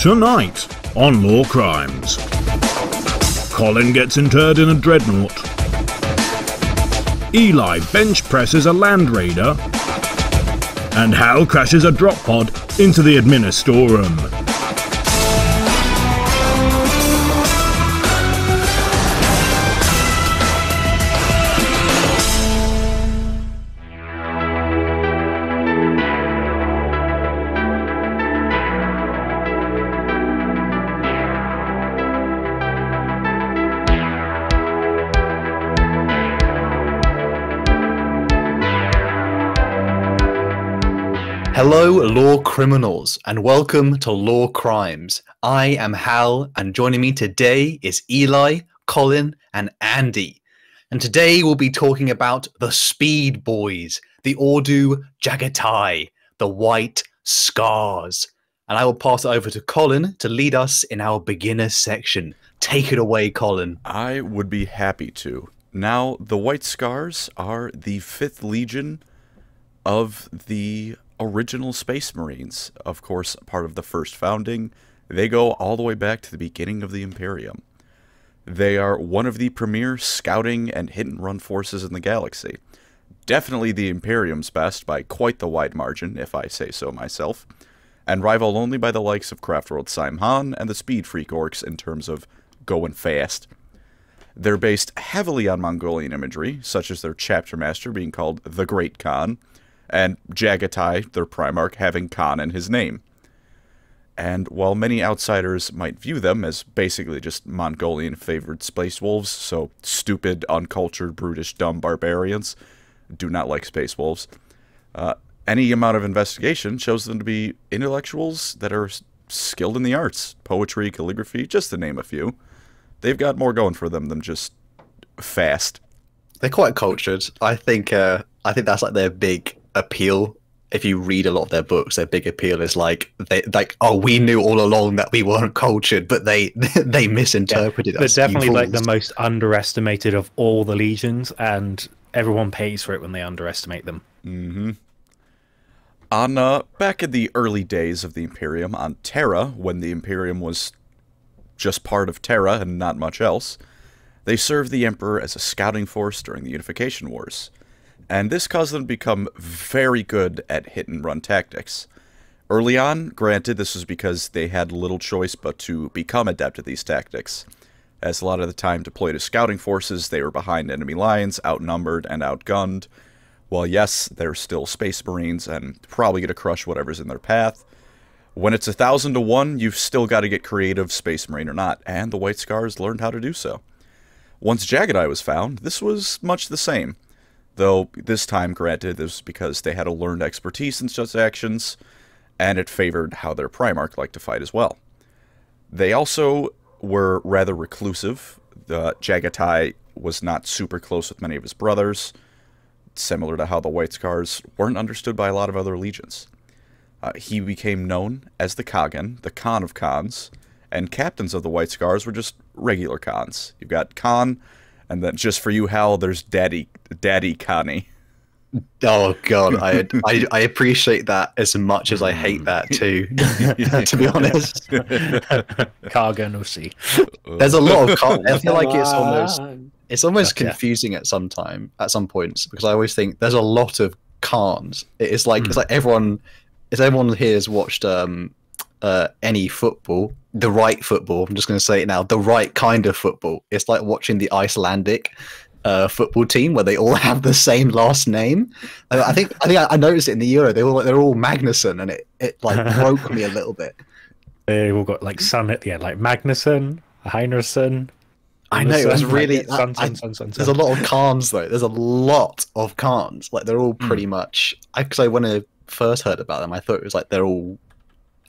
Tonight on Lorecrimes. Colin gets interred in a dreadnought. Eli bench presses a land raider. And Hal crashes a drop pod into the Administratum. Criminals, and welcome to Lorecrimes. I am Hal, and joining me today is Eli, Colin, and Andy. And today we'll be talking about the Speed Boys, the Ordu Jaghatai, the White Scars. And I will pass it over to Colin to lead us in our beginner section. Take it away, Colin. I would be happy to. Now, the White Scars are the 5th Legion of the original Space Marines. Of course, part of the first founding. They go all the way back to the beginning of the Imperium. They are one of the premier scouting and hit and run forces in the galaxy. Definitely the Imperium's best by quite the wide margin, if I say so myself, and rivaled only by the likes of Craftworld Saim-Hann and the Speed Freak Orcs in terms of going fast. They're based heavily on Mongolian imagery, such as their chapter master being called the Great Khan, and Jaghatai, their Primarch, having Khan in his name. And while many outsiders might view them as basically just Mongolian favored space wolves, so stupid, uncultured, brutish, dumb barbarians, do not like space wolves, uh, any amount of investigation shows them to be intellectuals that are skilled in the arts, poetry, calligraphy, just to name a few. They've got more going for them than just fast. They're quite cultured. I think. Uh, I think that's like their big appeal if you read a lot of their books their big appeal is like they like oh we knew all along that we weren't cultured but they they misinterpreted They're us definitely you like the most underestimated of all the legions, and everyone pays for it when they underestimate them. Mm-hmm. On uh, back in the early days of the Imperium on Terra, when the Imperium was just part of Terra and not much else, they served the Emperor as a scouting force during the Unification Wars, and this caused them to become very good at hit and run tactics. Early on, granted, this was because they had little choice but to become adept at these tactics, as a lot of the time deployed as scouting forces, they were behind enemy lines, outnumbered and outgunned. While yes, they're still space marines and probably gonna crush whatever's in their path, when it's a thousand to one, you've still got to get creative, space marine or not, and the White Scars learned how to do so. Once Jaghatai was found, this was much the same, though this time, granted, this was because they had a learned expertise in such actions, and it favored how their Primarch liked to fight as well. They also were rather reclusive. The Jaghatai was not super close with many of his brothers, similar to how the White Scars weren't understood by a lot of other legions. Uh, he became known as the Khagan, the Khan of Khans, and captains of the White Scars were just regular Khans. You've got Khan, and then just for you, Hal, there's Daddy, Daddy Khani. oh god I, I i appreciate that as much as i hate that too to be honest Cargo no see. there's a lot of con- i feel like it's almost it's almost Gotcha. confusing at some time at some points because i always think there's a lot of Khans. it's like it's like everyone if everyone here has watched um uh any football the right football i'm just going to say it now the right kind of football it's like watching the icelandic uh, football team where they all have the same last name. I I think I think I, I noticed it in the Euro. They all they're all Magnuson, and it, it like broke me a little bit. They all got like sun at the end, like Magnuson, Heinerson. I know it was really. like, sun, I- sun, sun, sun, There's a lot of Khans though. There's a lot of Khans. Like they're all Hmm. pretty much. Because I, when I first heard about them, I thought it was like they're all.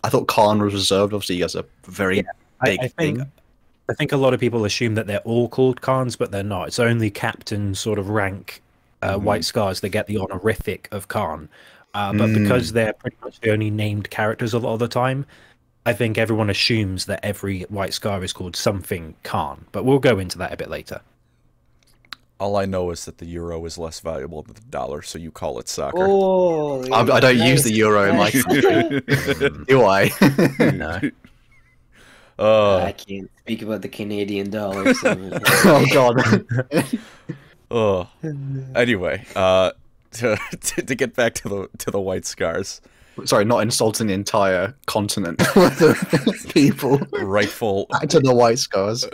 I thought Khan was reserved. Obviously, he has a very I, big I think thing. I think a lot of people assume that they're all called Khans, but they're not. It's only captain sort of rank uh, Mm-hmm. White Scars that get the honorific of Khan. Uh, but Mm. because they're pretty much the only named characters a lot of the time, I think everyone assumes that every White Scar is called something Khan. But we'll go into that a bit later. All I know is that the euro is less valuable than the dollar, so you call it soccer. Oh, I, I don't use the euro in my country. Do I? No. Uh, I can't speak about the Canadian dollar. So oh god. uh, anyway, uh, to, to to get back to the to the white scars, Sorry, not insulting the entire continent worth of people. rightful Back to the white scars.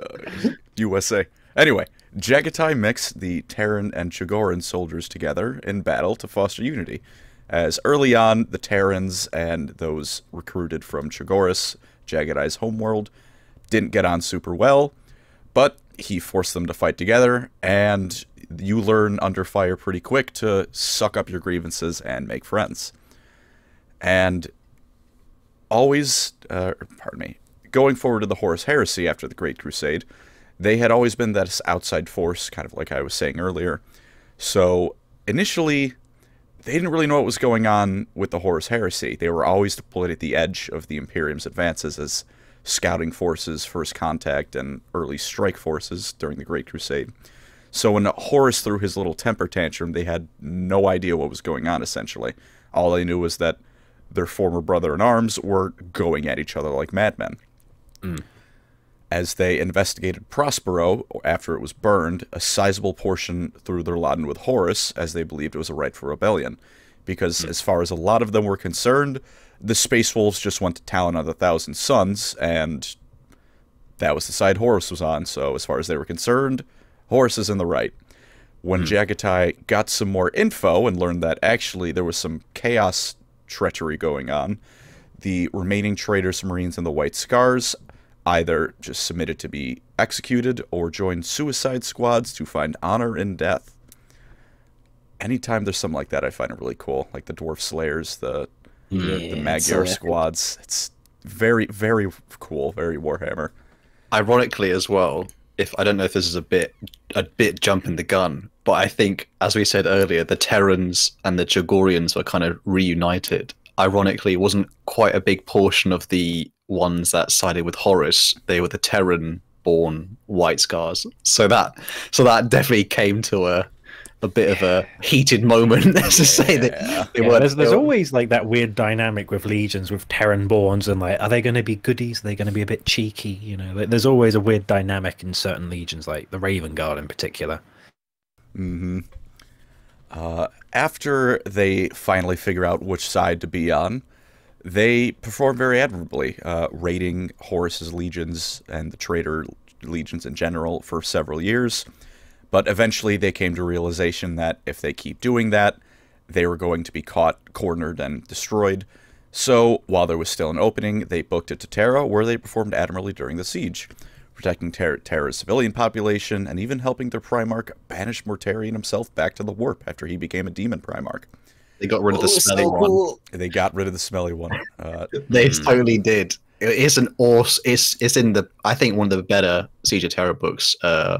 USA. Anyway, Jaghatai mixed the Terran and Chogorian soldiers together in battle to foster unity. As early on, the Terrans and those recruited from Chogoris, Jaghatai's homeworld, didn't get on super well, but he forced them to fight together, and you learn under fire pretty quick to suck up your grievances and make friends. And always, uh, pardon me, going forward to the Horus Heresy after the Great Crusade, they had always been this outside force, kind of like I was saying earlier. So initially, they didn't really know what was going on with the Horus Heresy. They were always deployed at the edge of the Imperium's advances as scouting forces, first contact, and early strike forces during the Great Crusade. So when Horus threw his little temper tantrum, they had no idea what was going on, essentially. All they knew was that their former brother in arms were going at each other like madmen. Mm. As they investigated Prospero after it was burned, a sizable portion threw their lot in with Horus, as they believed it was a rightful rebellion. Because, hmm. as far as a lot of them were concerned, the Space Wolves just went to Talon of the Thousand Sons, and that was the side Horus was on. So, as far as they were concerned, Horus is in the right. When hmm. Jaghatai got some more info and learned that actually there was some chaos treachery going on, the remaining traitors, Marines, and the White Scars either just submitted to be executed or joined suicide squads to find honor in death. Anytime there's something like that, I find it really cool. Like the Dwarf Slayers, the the, the Magyar it's so squads. It's very, very cool. Very Warhammer. Ironically, as well, if I don't know if this is a bit a bit jumping the gun, but I think, as we said earlier, the Terrans and the Chogorians were kind of reunited. Ironically, it wasn't quite a big portion of the ones that sided with Horus. They were the Terran-born White Scars. So that so that definitely came to a a bit of a heated moment. Let's just say that they Yeah, there's, there's always like that weird dynamic with legions with Terran borns and like are they going to be goodies? Are they going to be a bit cheeky? You know, like, there's always a weird dynamic in certain legions, like the Raven Guard in particular. hmm Uh, after they finally figure out which side to be on, they perform very admirably, uh, raiding Horus's legions and the traitor legions in general for several years. But eventually, they came to realization that if they keep doing that, they were going to be caught, cornered, and destroyed. So, while there was still an opening, they booked it to Terra, where they performed admirably during the siege, protecting Ter- Terra's civilian population and even helping their Primarch banish Mortarion himself back to the warp after he became a demon Primarch. They got rid of the Oh, smelly so one. cool. They got rid of the smelly one. Uh, They totally did. It is an awesome. It's it's in the I think one of the better Siege of Terra books. Uh,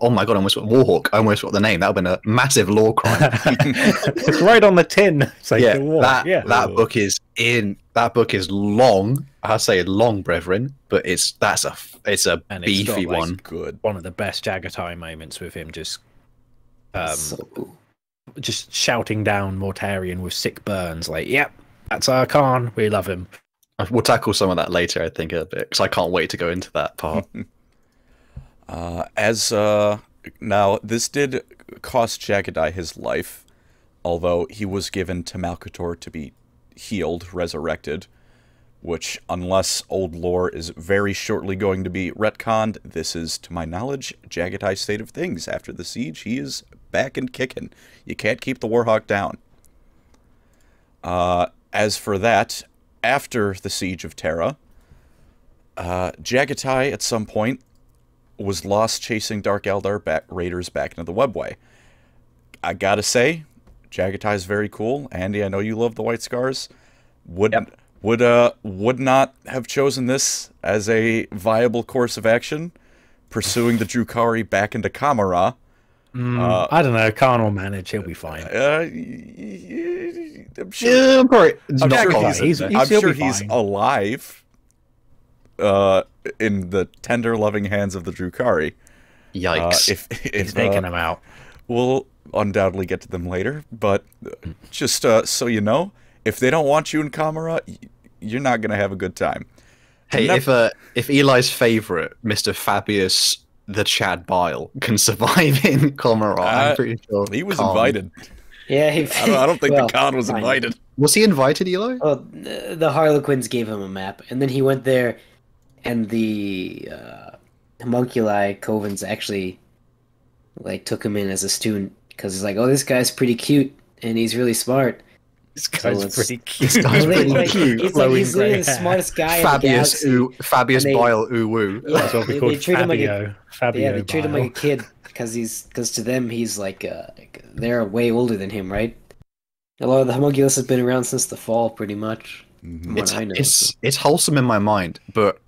oh my god, I almost got Warhawk. I almost got the name. That would have been a massive law crime. it's right on the tin. It's like, yeah, whoa, that yeah. that book is in. That book is long. I say long, brethren, but it's that's a it's a And it's got, beefy like, one. good. one of the best Jaghatai moments with him just um, so cool. Just shouting down Mortarion with sick burns, like, "Yep, that's our Khan. We love him." We'll tackle some of that later. I think a bit because I can't wait to go into that part. Uh, as uh, now, this did cost Jaghatai his life, although he was given to Malcador to be healed, resurrected. Which, unless old lore is very shortly going to be retconned, this is, to my knowledge, Jaghatai's state of things. After the siege, he is back and kicking. You can't keep the Warhawk down. Uh, as for that, after the siege of Terra, uh, Jaghatai at some point was lost chasing Dark Eldar back, raiders back into the webway. I gotta say, Jaghatai is very cool. Andy, I know you love the White Scars. Would would uh would not have chosen this as a viable course of action, pursuing the Drukhari back into Commorragh. Uh, I don't know. Khan will manage. He'll be fine. uh, y- y- I'm sure, yeah, I'm probably. I'm not sure quite. he's, He's- I'm sure he's alive. Uh, in the tender, loving hands of the Drukhari. Uh, Yikes! if He's if taking uh, him out. We'll undoubtedly get to them later, but uh, just uh, so you know, if they don't want you in Commorragh, you're not going to have a good time. Hey, if uh, if Eli's favorite, Mr. Fabius the Chad Bile, can survive in Commorragh, Uh, I'm pretty sure. He was Khan- invited. Yeah, he, I don't, I don't think well, the Khan was fine. invited. Was he invited, Eli? Well, the the Harlequins gave him a map, and then he went there, and the uh, homunculi covens actually like took him in as a student because he's like, oh, this guy's pretty cute and he's really smart. This guy's it's- pretty cute. This guy's He's pretty like, cute. he's, like, he's literally grey the smartest guy in the Fabius galaxy. ooh, Fabius they- Bile ooh woo. Yeah, That's what we they- call they treat him like a- Fabio. Fabio. yeah, they treat him like a kid because he's because to them he's like uh, like, they're way older than him, right? A lot of the homunculus has been around since the fall, pretty much. Mhm. It's, know, it's so- it's wholesome in my mind, but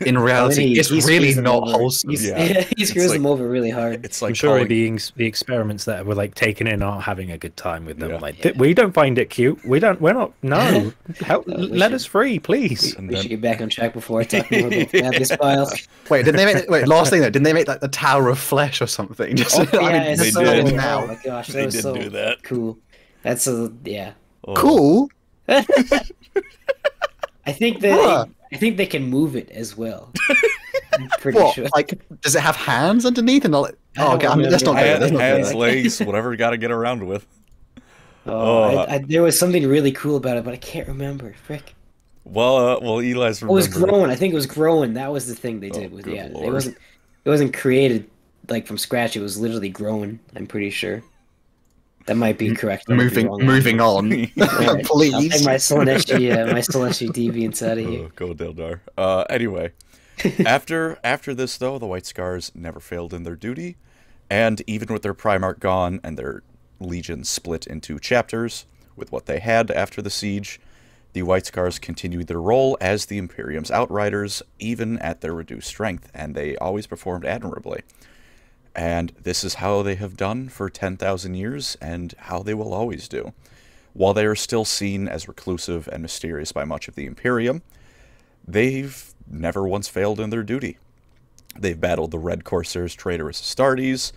in reality, he- it's he really not over. wholesome. He's- Yeah. he screws like- them over really hard. It's like I'm sure calling- the, the experiments that were like taken in aren't having a good time with them. Yeah. Like, "Th- we don't find it cute. We don't. We're not. No, help. Uh, we let should- us free, please. And we then- should get back on track before I talk more about Fabius Bile. Wait, didn't they make? Wait, last thing though, didn't they make like the Tower of Flesh or something? Just, Oh, I yeah, mean, it's they so, did. Oh now. my gosh, They did so do that. cool. That's a yeah. Oh. Cool. I think that Bruh. I think they can move it as well. I'm pretty What? sure. Like, does it have hands underneath? And all? I Oh, okay. I don't mean, let's not go. remember. there, Hands, Let's not go hands, there. legs, whatever got to get around with. Oh, Oh. I, I, there was something really cool about it, but I can't remember. Frick. Well, uh, well, Eli's Oh, it was growing. I think it was growing. That was the thing they Oh, did with good yeah. It wasn't. It wasn't created like from scratch. It was literally growing. I'm pretty sure. That might be correct. I might be Moving, wrong. moving on, Alright, I'll take please. my Slaaneshi, uh, my Slaaneshi deviants out of here. Oh, go Dildar. Uh, anyway, after after this though, the White Scars never failed in their duty, and even with their Primarch gone and their legion split into chapters with what they had after the siege, the White Scars continued their role as the Imperium's outriders, even at their reduced strength, and they always performed admirably. And this is how they have done for 10,000 years, and how they will always do. While they are still seen as reclusive and mysterious by much of the Imperium, they've never once failed in their duty. They've battled the Red Corsairs traitorous Astartes,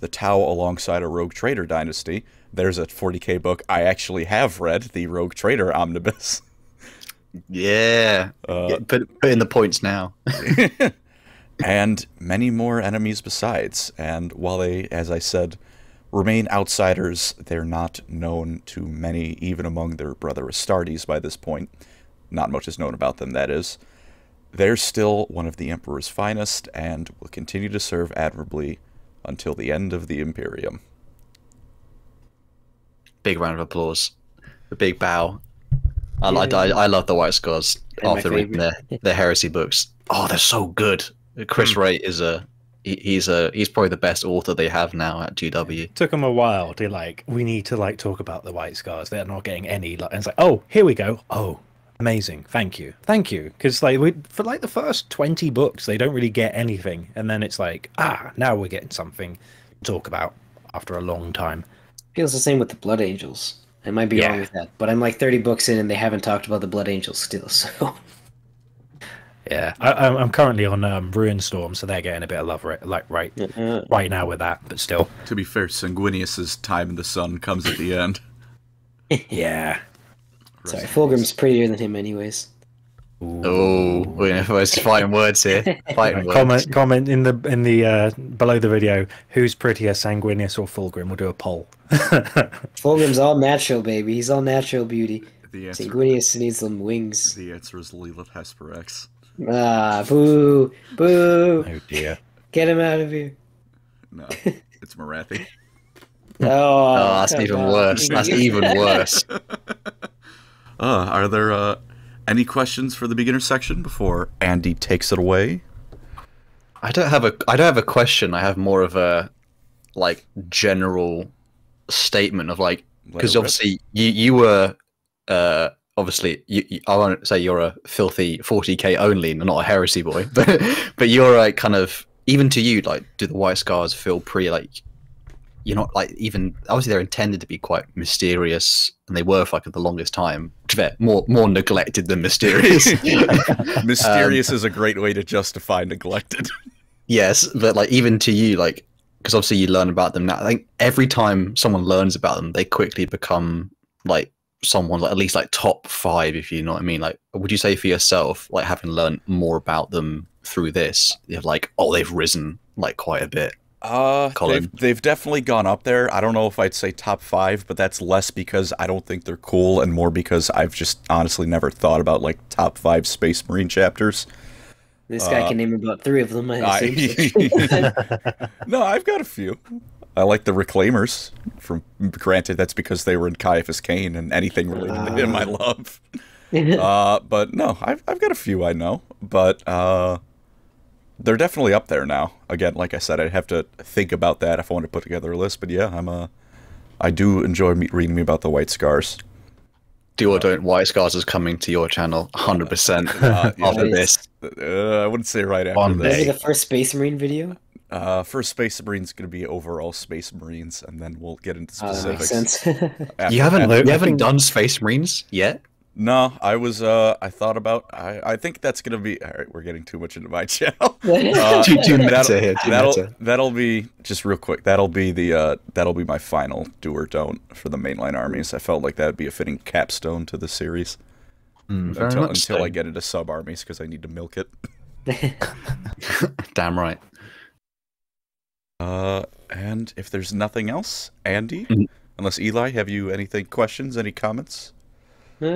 the Tau alongside a rogue trader dynasty. There's a 40k book I actually have read, the Rogue Trader Omnibus. Yeah. Uh, put, put in the points now. and many more enemies besides. And while they, as I said, remain outsiders, they're not known to many, even among their brother Astartes by this point. Not much is known about them, that is. They're still one of the Emperor's finest and will continue to serve admirably until the end of the Imperium. Big round of applause. A big bow. I, I, I, I love the White Scars after reading their, their heresy books. Oh, they're so good. Chris Wraight is a he, he's a he's probably the best author they have now at GW. took them a while to like we need to like talk about the white scars they're not getting any like and it's like oh here we go oh amazing thank you thank you because like we for like the first 20 books they don't really get anything and then it's like ah now we're getting something to talk about after a long time Feels the same with the Blood Angels. I might be Yeah. wrong with that, but I'm like 30 books in and they haven't talked about the Blood Angels still. So yeah I, I'm I'm currently on um Ruinstorm so they're getting a bit of love right like right uh, right now with that but still To be fair, Sanguinius's time in the sun comes at the end. yeah sorry, Fulgrim's prettier than him, anyways. Oh, we're just fighting words here. Fighting words. comment comment in the in the uh below the video who's prettier sanguinius or fulgrim we'll do a poll Fulgrim's all natural, baby. He's all natural beauty. The answer, Sanguinius needs some wings. the answer is Lelith Hesperax. Ah, boo, boo! oh dear Get him out of here. No, it's Marathi. Oh, Oh, that's even on. worse. That's even worse. Uh, are there uh, any questions for the beginner section before Andy takes it away? I don't have a I don't have a question. I have more of a like general statement of like because Let it rip. obviously you you were uh obviously you, you I won't say you're a filthy 40k only, not a heresy boy, but but you're like kind of even to you like do the white scars feel pretty like you're not like even obviously they're intended to be quite mysterious and they were for like the longest time more more neglected than mysterious um, Mysterious is a great way to justify neglected. Yes, but like even to you, like because obviously you learn about them now. I think every time someone learns about them, they quickly become like someone like at least like top five, if you know what I mean? Like, would you say for yourself, like having learned more about them through this, you're like, oh, they've risen like quite a bit. Uh, Colin? they've, they've definitely gone up there. I don't know if I'd say top five, but that's less because I don't think they're cool and more because I've just honestly never thought about like top five Space Marine chapters. This guy Uh, can name about three of them. I I- no, I've got a few. I like the Reclaimers. From granted, that's because they were in Ciaphas Cain, and anything related to him, I love. Uh, but no, I've I've got a few I know, but uh, they're definitely up there now. Again, like I said, I'd have to think about that if I want to put together a list. But yeah, I'm a, I do enjoy me- reading me about the White Scars. Do or don't, White Scars is coming to your channel 100% Uh, yeah, after this. uh, I wouldn't say right after One this. Maybe day. the first Space Marine video. Uh, first Space Marine's going to be overall Space Marines, and then we'll get into that specifics. makes sense. after- You haven't after- you haven't done Space Marines yet? No, I was. Uh, I thought about. I. I think that's gonna be. All right, we're getting too much into my channel. Uh, Too- too meta that'll- here, too that'll, meta. that'll be just real quick. That'll be the. Uh, that'll be my final do or don't for the mainline armies. I felt like that'd be a fitting capstone to the series Mm, very until much until so. I get into sub armies because I need to milk it. Damn right. Uh, and if there's nothing else, Andy, Mhm. unless Eli, have you anything questions, any comments? Uh,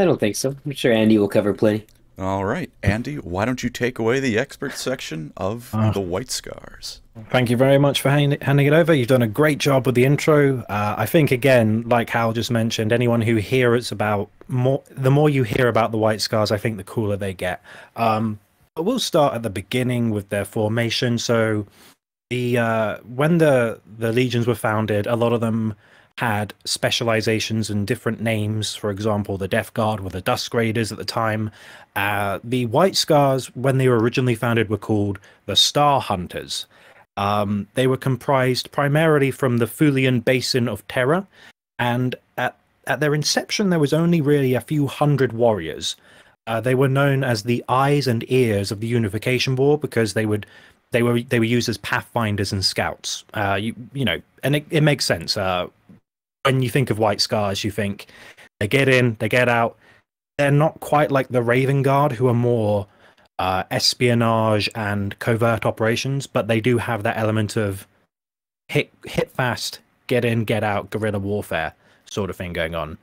I don't think so. I'm sure Andy will cover plenty. All right, Andy, why don't you take away the expert section of Ah. the White Scars? Thank you very much for hand- handing it over. You've done a great job with the intro. Uh, I think again, like Hal just mentioned, anyone who hears about more, the more you hear about the White Scars, I think the cooler they get. Um, but we'll start at the beginning with their formation. So, the uh, when the the legions were founded, a lot of them had specializations and different names. For example, the Death Guard were the Dusk Raiders at the time. Uh, the White Scars, when they were originally founded, were called the Star Hunters. Um, they were comprised primarily from the Fulian Basin of Terra, and at at their inception, there was only really a few hundred warriors. Uh, they were known as the eyes and ears of the Unification War because they would they were they were used as pathfinders and scouts. Uh, you you know, and it, it makes sense. Uh, when you think of White Scars, you think they get in, they get out. They're not quite like the Raven Guard, who are more uh, espionage and covert operations, but they do have that element of hit hit fast, get in, get out, guerrilla warfare sort of thing going on.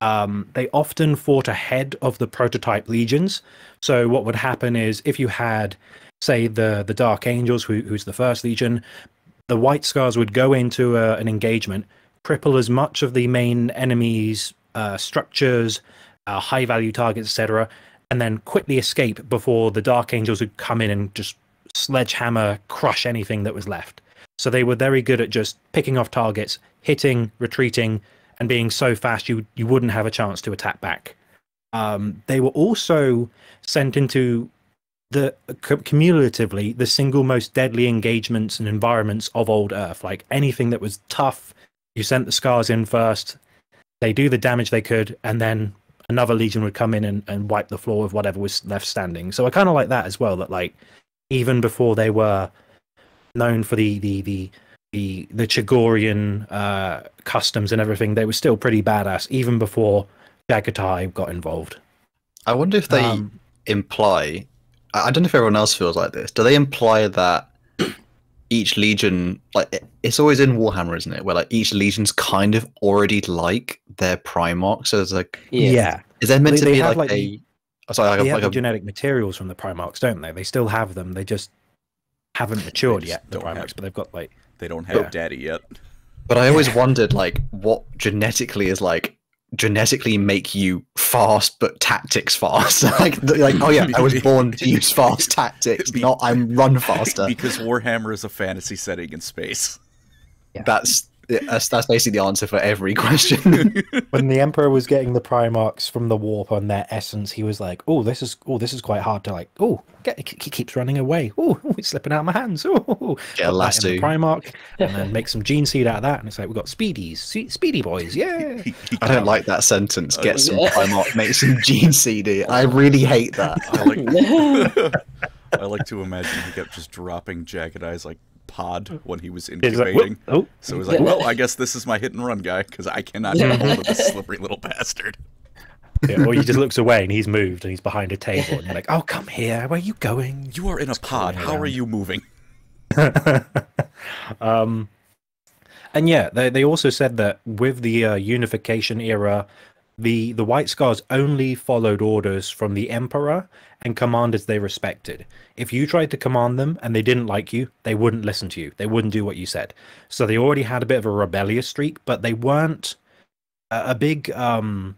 Um, they often fought ahead of the prototype legions. So what would happen is if you had, say, the the Dark Angels, who, who's the first legion, the White Scars would go into a, an engagement, cripple as much of the main enemy's uh, structures, uh, high value targets, etc., and then quickly escape before the Dark Angels would come in and just sledgehammer crush anything that was left. So they were very good at just picking off targets, hitting, retreating, and being so fast you you wouldn't have a chance to attack back. Um, they were also sent into the cumulatively the single most deadly engagements and environments of old Earth. Like anything that was tough, you sent the scars in first. They do the damage they could, and then another legion would come in and, and wipe the floor with whatever was left standing. So I kind of like that as well. That like even before they were known for the the the the the Chogorian uh, customs and everything, they were still pretty badass even before Jaghatai got involved. I wonder if they Um, imply. I I don't know if everyone else feels like this. Do they imply that each legion, like it's always in Warhammer, isn't it? Where like each legion's kind of already like their Primarch. So it's like, Yeah. yeah. is there meant They- to be like, like, a? oh, sorry, like, they a, have like the a, genetic materials from the Primarchs, don't they? They still have them. They just haven't matured just yet. The don't have- Primarchs, but they've got like They don't have Yeah. daddy yet. But I always wondered, like, what genetically is like genetically make you fast, but tactics fast. like, like, oh yeah, I was born to use fast tactics, not I'm run faster. because Warhammer is a fantasy setting in space. That's that's that's basically the answer for every question. when the Emperor was getting the Primarchs from the warp on their essence, he was like, "Oh, this is oh, this is quite hard to like. Oh, get, it keeps running away. Oh, it's slipping out of my hands. Oh, Get a lasso. Primarch, and then make some gene seed out of that, and it's like we've got speedies, Se- speedy boys. Yeah, I don't like that sentence. Get some Yeah. time make some gene CD. I really hate that. I like, I like to imagine he kept just dropping Jaghatai's like pod when he was He's like, incubating. Oh, so he's like, well, I guess this is my hit and run guy because I cannot get hold of this slippery little bastard. yeah, or he just looks away and he's moved and he's behind a table and you're like, oh, come here. Where are you going? You are in a pod. How are you moving? um, and yeah, they they also said that with the uh, unification era, the the White Scars only followed orders from the Emperor and commanders they respected. If you tried to command them and they didn't like you, they wouldn't listen to you. They wouldn't do what you said. So they already had a bit of a rebellious streak, but they weren't a, a big um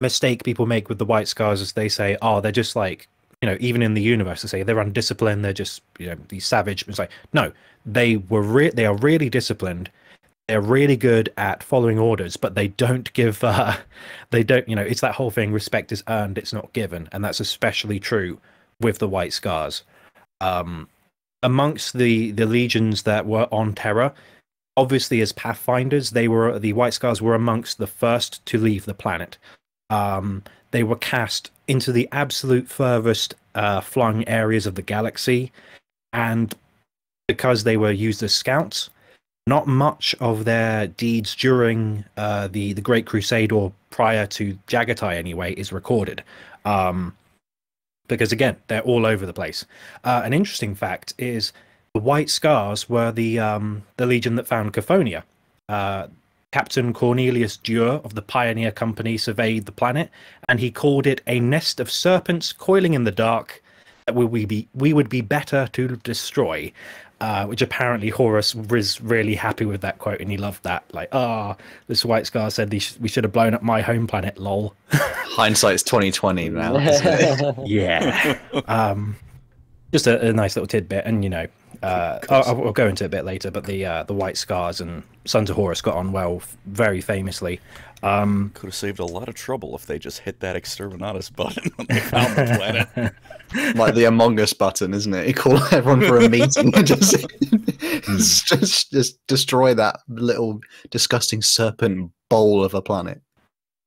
mistake people make with the White Scars is they say, oh, they're just like you know, even in the universe, they say they're undisciplined. They're just you know these savage. It's like no, they were re- they are really disciplined. They're really good at following orders, but they don't give. Uh, they don't. You know, it's that whole thing: respect is earned, it's not given, and that's especially true with the White Scars. Um, amongst the the legions that were on Terra, obviously as Pathfinders, they were the White Scars were amongst the first to leave the planet. Um, they were cast into the absolute furthest uh, flung areas of the galaxy, and because they were used as scouts, not much of their deeds during uh, the the Great Crusade or prior to Jaghatai anyway is recorded. Um, because again, they're all over the place. Uh, an interesting fact is the White Scars were the um, the legion that found Cthonia. Uh, Captain Cornelius Dure of the Pioneer Company surveyed the planet, and he called it a nest of serpents coiling in the dark that we, we be we would be better to destroy. Uh, which apparently Horus was really happy with that quote, and he loved that. Like, ah, this White Scar said we should, we should have blown up my home planet. Lol. Hindsight's twenty twenty now. yeah. um, just a, a nice little tidbit, and you know, uh, I'll, I'll go into it a bit later. But the uh, the White Scars and Sons of Horus got on well, f- very famously. Um, Could have saved a lot of trouble if they just hit that exterminatus button when they found the planet. like the Among Us button, isn't it? You call everyone for a meeting and just, just just destroy that little disgusting serpent bowl of a planet.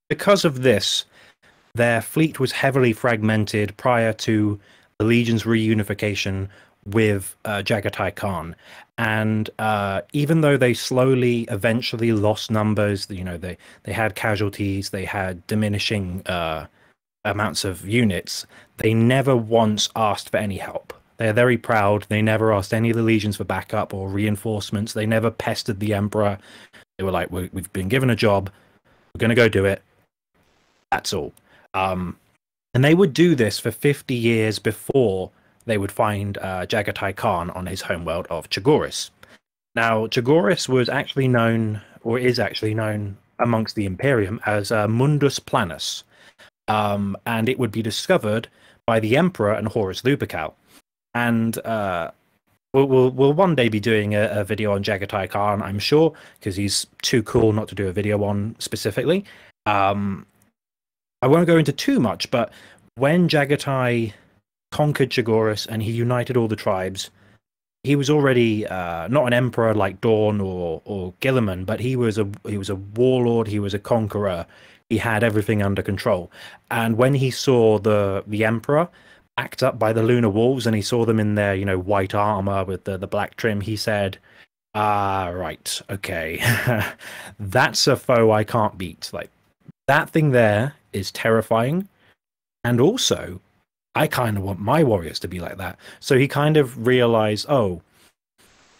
because of this, their fleet was heavily fragmented prior to the Legion's reunification with uh, Jaghatai Khan. And uh, even though they slowly, eventually lost numbers, you know, they, they had casualties, they had diminishing uh, amounts of units, they never once asked for any help. They're very proud. They never asked any of the legions for backup or reinforcements. They never pestered the Emperor. They were like, we, We've been given a job. We're going to go do it. That's all. Um, and they would do this for 50 years before they would find uh, Jaghatai Khan on his homeworld of Chogoris. Now, Chogoris was actually known, or is actually known amongst the Imperium as uh, Mundus Planus, um, and it would be discovered by the Emperor and Horus Lupercal. And uh, we'll, we'll, we'll one day be doing a, a video on Jaghatai Khan, I'm sure, because he's too cool not to do a video on specifically. Um, I won't go into too much, but when Jaghatai conquered Chogoris and he united all the tribes, he was already uh, not an emperor like Dorn or or Guilliman, but he was a he was a warlord. He was a conqueror. He had everything under control. And when he saw the the emperor backed up by the Luna Wolves, and he saw them in their you know white armor with the the black trim, he said, "Ah, right, okay, that's a foe I can't beat. Like that thing there is terrifying, and also." I kind of want my warriors to be like that. So he kind of realized, oh,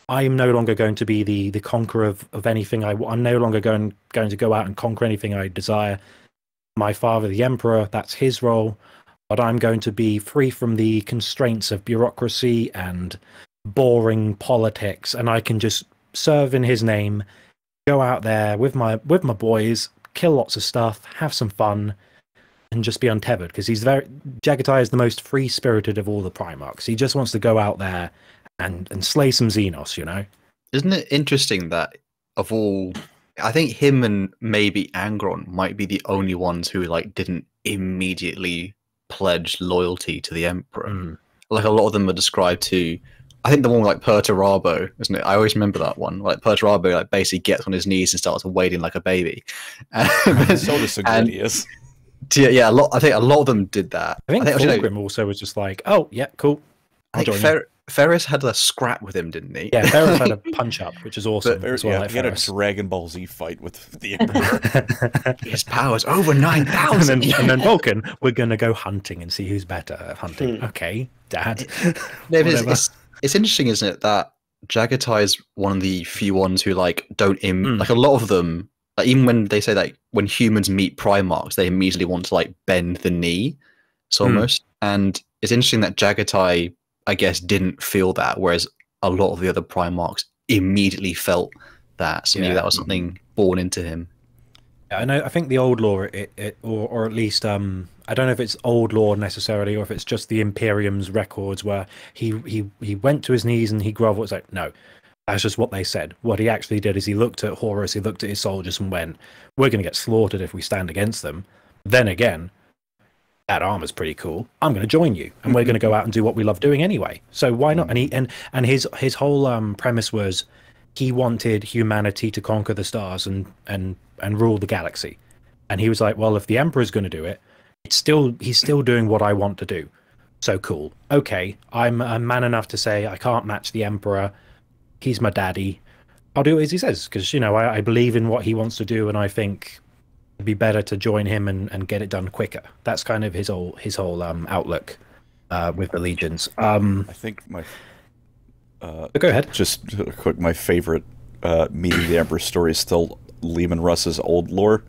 I am no longer going to be the the conqueror of, of anything. I, I'm no longer going going to go out and conquer anything I desire. My father, the emperor, that's his role. But I'm going to be free from the constraints of bureaucracy and boring politics, and I can just serve in his name, go out there with my with my boys, kill lots of stuff, have some fun, and just be untethered because he's very Jaghatai is the most free spirited of all the Primarchs. He just wants to go out there and and slay some Xenos, you know. Isn't it interesting that of all, I think him and maybe Angron might be the only ones who like didn't immediately pledge loyalty to the Emperor. Mm. Like a lot of them are described to. I think the one with like Perturabo, isn't it? I always remember that one. Like Perturabo, like basically gets on his knees and starts wading like a baby. so does And- Sagridius. Yeah, yeah, a lot. I think a lot of them did that. I think, actually, no, Fulgrim also was just like, oh yeah, cool. I I'll think Fer- Ferrus had a scrap with him, didn't he? Yeah, Ferrus had a punch up, which is awesome. There- as well, yeah, like he had a Dragon Ball Z fight with the Emperor. His power's over nine thousand. and thousand. then, and then Vulcan, we're gonna go hunting and see who's better at hunting. Hmm. Okay, Dad. No, it's, it's, it's interesting, isn't it, that Jaghatai is one of the few ones who like don't Im- Mm. like a lot of them. Like even when they say like when humans meet Primarchs, they immediately want to like bend the knee, so Mm. almost. And it's interesting that Jaghatai, I guess, didn't feel that, whereas a lot of the other Primarchs immediately felt that. So maybe that was something born into him. I know. I think the old law, it, it or or at least um, I don't know if it's old law necessarily, or if it's just the Imperium's records where he he he went to his knees and he groveled. It's like no, that's just what they said. What he actually did is he looked at Horus, he looked at his soldiers, and went, "We're going to get slaughtered if we stand against them." Then again, that armor's pretty cool. I'm going to join you, and we're going to go out and do what we love doing anyway. So why not? And he and and his his whole um premise was he wanted humanity to conquer the stars and and and rule the galaxy and he was like well if the emperor's going to do it it's still he's still doing what i want to do so cool okay i'm a man enough to say i can't match the emperor he's my daddy. I'll do as he says because you know I, I believe in what he wants to do and i think it'd be better to join him and, and get it done quicker. That's kind of his whole his whole um outlook uh with the legions um I think my uh, go ahead. just a quick my favorite uh, meeting the Emperor story is still Leman Russ's old lore,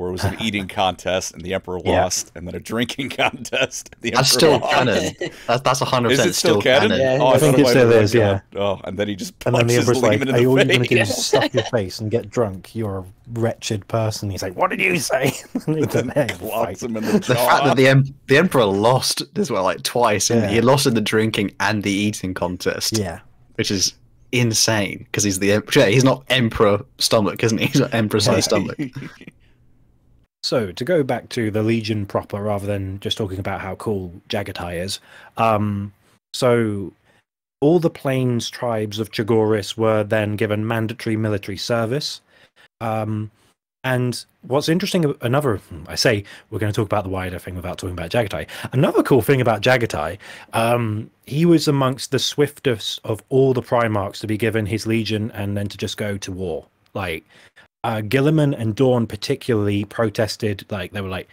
where it was an eating contest and the Emperor Yeah. lost, and then a drinking contest. And the That's Emperor still lost. canon. That's that's hundred Is percent it still canon? Yeah, oh, I thought think it might still is, yeah. Oh, and then he just And then the emperor's like, Leman in "Are the you're going to do stuff your face and get drunk? You're a wretched person." He's like, "What did you say?" and he then goes, clocks him in the the fact that the em- the emperor lost as well like twice and Yeah. he lost in the drinking and the eating contest Yeah, which is insane because he's the em- yeah, he's not emperor stomach isn't he he's not emperor size stomach So to go back to the Legion proper, rather than just talking about how cool Jaghatai is, um, so all the plains tribes of Chogoris were then given mandatory military service. Um, and what's interesting, another, I say we're going to talk about the wider thing without talking about Jaghatai. Another cool thing about Jaghatai, um, he was amongst the swiftest of all the Primarchs to be given his legion and then to just go to war. Like, uh, Guilliman and Dorn particularly protested, like they were like,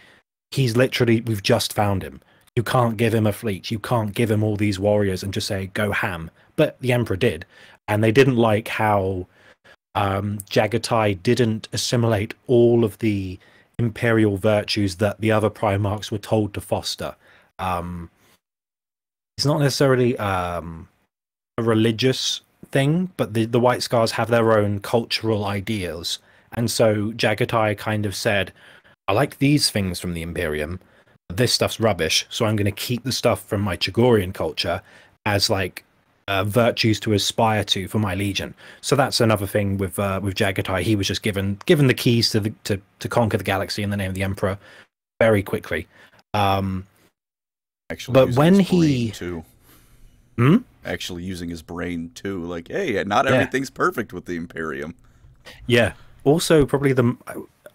"He's literally, we've just found him. You can't give him a fleet. You can't give him all these warriors and just say go ham." But the Emperor did, and they didn't like how um, Jaghatai didn't assimilate all of the imperial virtues that the other Primarchs were told to foster. Um, it's not necessarily um, a religious thing, but the, the White Scars have their own cultural ideals. And so Jaghatai kind of said, I like these things from the Imperium, but this stuff's rubbish, so I'm going to keep the stuff from my Chogorian culture as like uh, virtues to aspire to for my legion. So that's another thing with uh, with Jaghatai. He was just given given the keys to the to, to conquer the galaxy in the name of the Emperor very quickly. Um, Actually, But when he- too. Hmm? actually using his brain too, like, hey, not Yeah. everything's perfect with the Imperium. Yeah. Also, probably the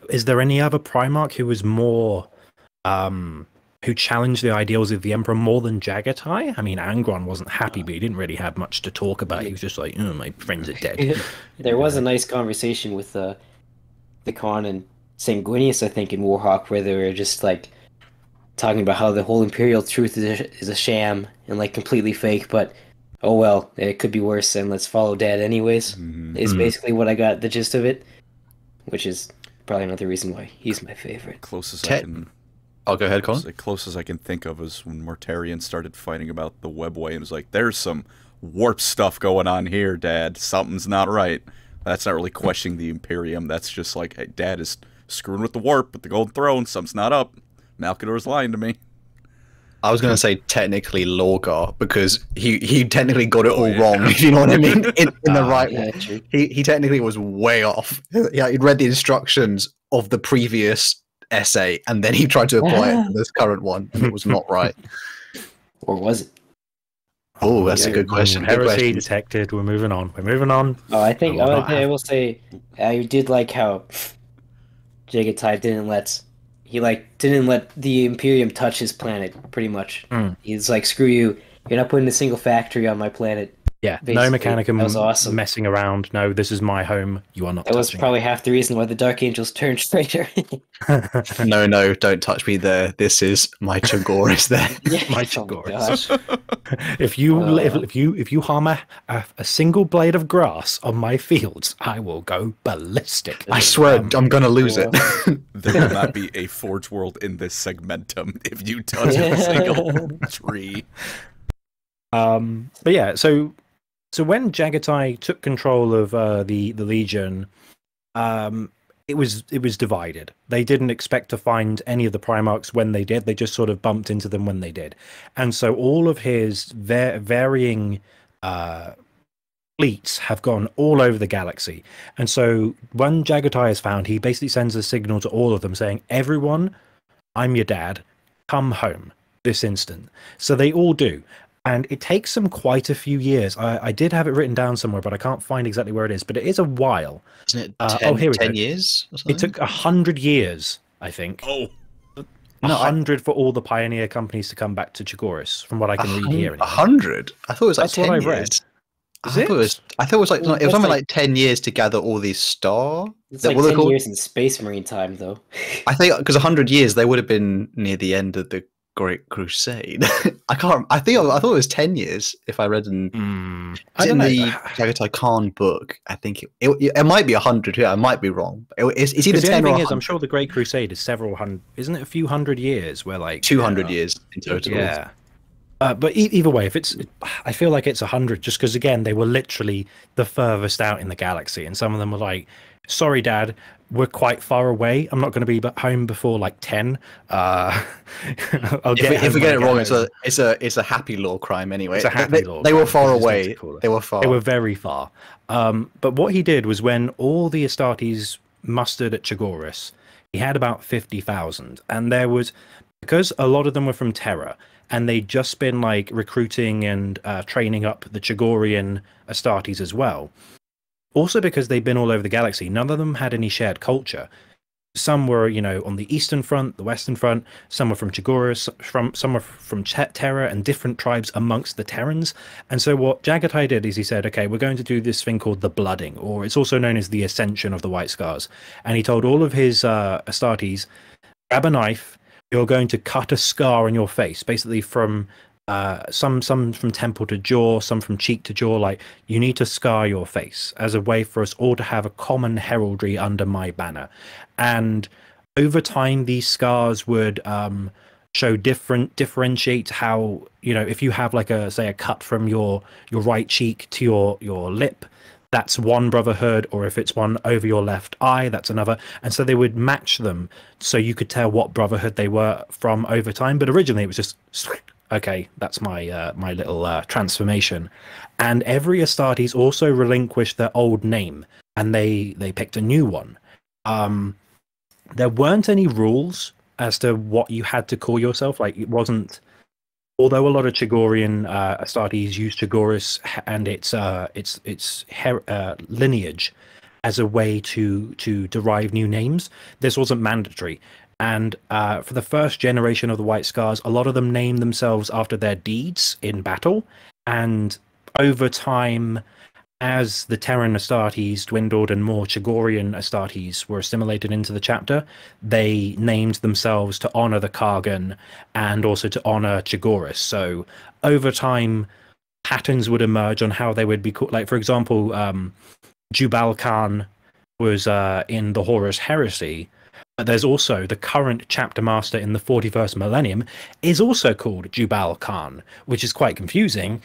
is there any other Primarch who was more um who challenged the ideals of the Emperor more than Jaghatai? I mean, Angron wasn't happy, but he didn't really have much to talk about. He was just like, oh, "My friends are dead." there was a nice conversation with uh, the Khan and Sanguinius, I think, in Warhawk, where they were just like talking about how the whole Imperial truth is a, is a sham and like completely fake, but oh well, it could be worse, and let's follow Dad anyways. Mhm. Is Mhm. basically what I got the gist of it, which is probably another reason why he's my favorite. Closest I Te- can, i'll go ahead colin the closest I can think of is when Mortarion started fighting about the webway and was like, "There's some warp stuff going on here, Dad. Something's not right." That's not really questioning the Imperium. That's just like, hey, Dad is screwing with the warp, with the Golden Throne. Something's not up. Malcador's lying to me. I was going to say technically lorgar because he he technically got it all yeah. wrong if you know what i mean in, in the Ah, right Yeah, way true. he, he technically was way off yeah he'd read the instructions of the previous essay and then he tried to apply it to this current one and it was not right Or was it? oh that's a good question good Heresy question. detected. We're moving on. We're moving on. Oh, I think I will I, I will say I did like how Jagatai didn't let he like didn't let the Imperium touch his planet. Pretty much, Mm. he's like, "Screw you." You're not putting a single factory on my planet. Yeah, no Basically, mechanicum that was awesome. messing around. No, this is my home. You are not. That was touching it. probably half the reason why the Dark Angels turned traitor. no, no, don't touch me there. This is my Chogoris there. My Oh Chogoris. if you Uh. if, if you if you harm a, a, a single blade of grass on my fields, I will go ballistic. I swear, Um, I'm gonna lose it. There will not be a Forge World in this segmentum if you touch a single tree. Um, but yeah, so so when Jaghatai took control of uh, the the Legion, um, it was it was divided. They didn't expect to find any of the Primarchs when they did. They just sort of bumped into them when they did, and so all of his va- varying uh, fleets have gone all over the galaxy. And so when Jaghatai is found, he basically sends a signal to all of them saying, "Everyone, I'm your dad. Come home this instant." So they all do and it takes them quite a few years. I, I did have it written down somewhere, but I can't find exactly where it is. But it is a while. Isn't it Uh, oh, here we 10 go. years? Or It took a hundred years, I think. Oh, A No, hundred for all the pioneer companies to come back to Chogoris, from what I can read here. A hundred? I thought it was like That's what ten I years. read. I Is thought it? it was. I thought it was like Well, it was that's something like- like ten years to gather all these star. It's that- like what are 10 called? years in space marine time, though. I think because hundred years they would have been near the end of the Great Crusade. I can't. I think I thought it was ten years. If I read in, Hmm. it's I in know. the Jaghatai Khan book, I think it, it, it might be hundred. Yeah, I might be wrong. It- it's, it's either Because the ten or thing is, I'm sure the Great Crusade is several hundred. Isn't it a few hundred years? Where like two hundred uh, years in total. Yeah. Uh, but e- either way, if it's, I feel like it's a hundred, just because again they were literally the furthest out in the galaxy, and some of them were like, "Sorry, Dad, we're quite far away. I'm not going to be home before like ten. Uh, If, get we, if we get it wrong, it's a it's a it's a happy lore crime anyway. It's a They- happy they, law They were far which is what away. they. Were far. They were very far. Um, but what he did was when all the Astartes mustered at Chogoris, he had about 50,000. And there was, because a lot of them were from Terra, and they'd just been like recruiting and uh, training up the Chogorian Astartes as well. Also, because they'd been all over the galaxy, none of them had any shared culture. Some were, you know, on the eastern front, the western front. Some were from Chogoris, from some were from Terra, and different tribes amongst the Terrans. And so what Jaghatai did is he said, okay, we're going to do this thing called the blooding, or it's also known as the ascension of the White Scars. And he told all of his uh, Astartes, grab a knife, you're going to cut a scar on your face, basically from uh, some some from temple to jaw, some from cheek to jaw. Like you need to scar your face as a way for us all to have a common heraldry under my banner. And over time, these scars would um, show different differentiate how you know if you have like a say a cut from your your right cheek to your your lip that's one brotherhood or if it's one over your left eye that's another and so they would match them so you could tell what brotherhood they were from over time but originally it was just okay that's my uh, my little uh, transformation. And every astartes also relinquished their old name and they they picked a new one. Um there weren't any rules as to what you had to call yourself. Like it wasn't although a lot of Chogorian uh, Astartes use Chogoris h- and its uh, its its her- uh, lineage as a way to to derive new names, this wasn't mandatory. And uh, for the first generation of the White Scars, a lot of them named themselves after their deeds in battle. And over time, as the Terran Astartes dwindled and more Chogorian Astartes were assimilated into the chapter, they named themselves to honor the Khagan and also to honor Chogoris. So over time, patterns would emerge on how they would be called. Like, for example, um, Jubal Khan was uh, in the Horus Heresy. But there's also the current chapter master in the 41st millennium is also called Jubal Khan, which is quite confusing.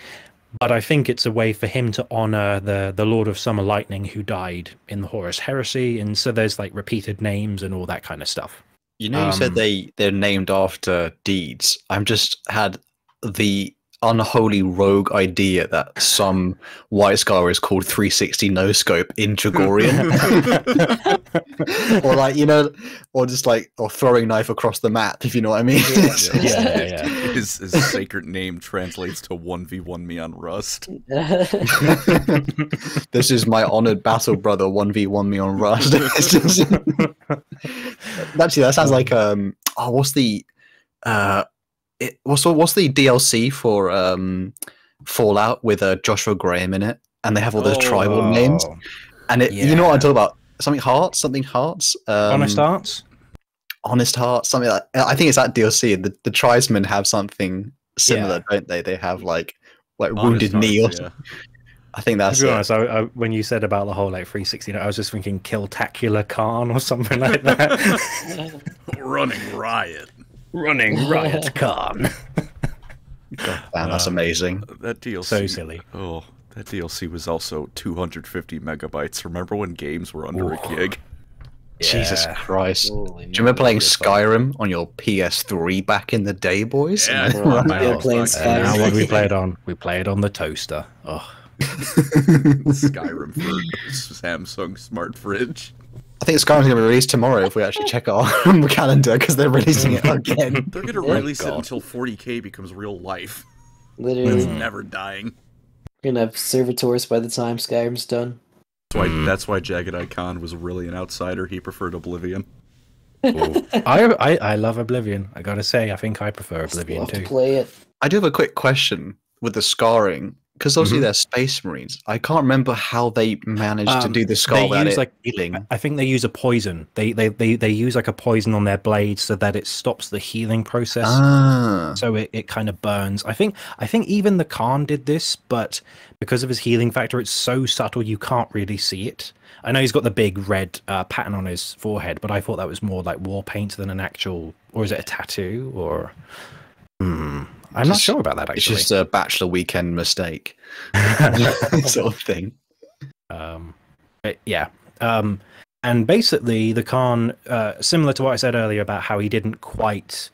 But I think it's a way for him to honor the the Lord of Summer Lightning who died in the Horus Heresy, and so there's like repeated names and all that kind of stuff. You know, you said Um, they they're named after deeds. I'm just had the unholy rogue idea that some white scar is called 360 no scope in Chogorian, or like you know, or just like or throwing knife across the map, if you know what I mean. Yeah. yeah, yeah. his, his sacred name translates to 1v1 me on Rust. this is my honored battle brother 1v1 me on rust just- actually that sounds like um oh what's the uh it, what's the- what's the DLC for um, Fallout with uh, Joshua Graham in it, and they have all those tribal names, Oh, and it, you know what. I'm talking about? Something hearts, something hearts. Um, Honest hearts, honest hearts, something like. I think it's that DLC. The the tribesmen have something similar, don't they? They have like like wounded Honest knee or Hearts, something. I think that's. To that's be it. honest, I, I, when you said about the whole like 360, I was just thinking Killtacular Khan or something like that. Running riot. Running Riot Khan. God, damn, that's Uh, amazing. That DLC. So silly. Oh, that DLC was also 250 megabytes. Remember when games were under a Ooh. gig? Jesus Yeah. Christ. Holy Do you remember playing moly. Skyrim on your PS3 back in the day, boys? Yeah. Bro, I'm Wow. still playing Fuck. And now what we played on? We played it on the toaster. Oh, Skyrim for Samsung smart fridge. I think Skyrim's going to be released tomorrow if we actually check our calendar because they're releasing it again. They're gonna Oh, release it until 40k becomes real life. It's Literally, Mm. never dying. we're gonna have Servitors by the time Skyrim's done. That's why, that's why Jaghatai Khan was really an outsider. He preferred Oblivion. I, I I love Oblivion. I gotta say, I think I prefer Oblivion Love to too. play it. I do have a quick question with the scarring because obviously Mhm. they're space marines. I can't remember how they managed to Um, do the scar they use like healing. I think they use a poison. They, they they they use like a poison on their blade so that it stops the healing process. Ah, so it, it kind of burns. I think I think even the Khan did this, but because of his healing factor, it's so subtle you can't really see it. I know he's got the big red uh, pattern on his forehead, but I thought that was more like war paint than an actual, or is it a tattoo? Or hmm, I'm not sure about that Actually, it's just a bachelor weekend mistake sort of thing. Um, but yeah. Um, and basically, the Khan, uh, similar to what I said earlier about how he didn't quite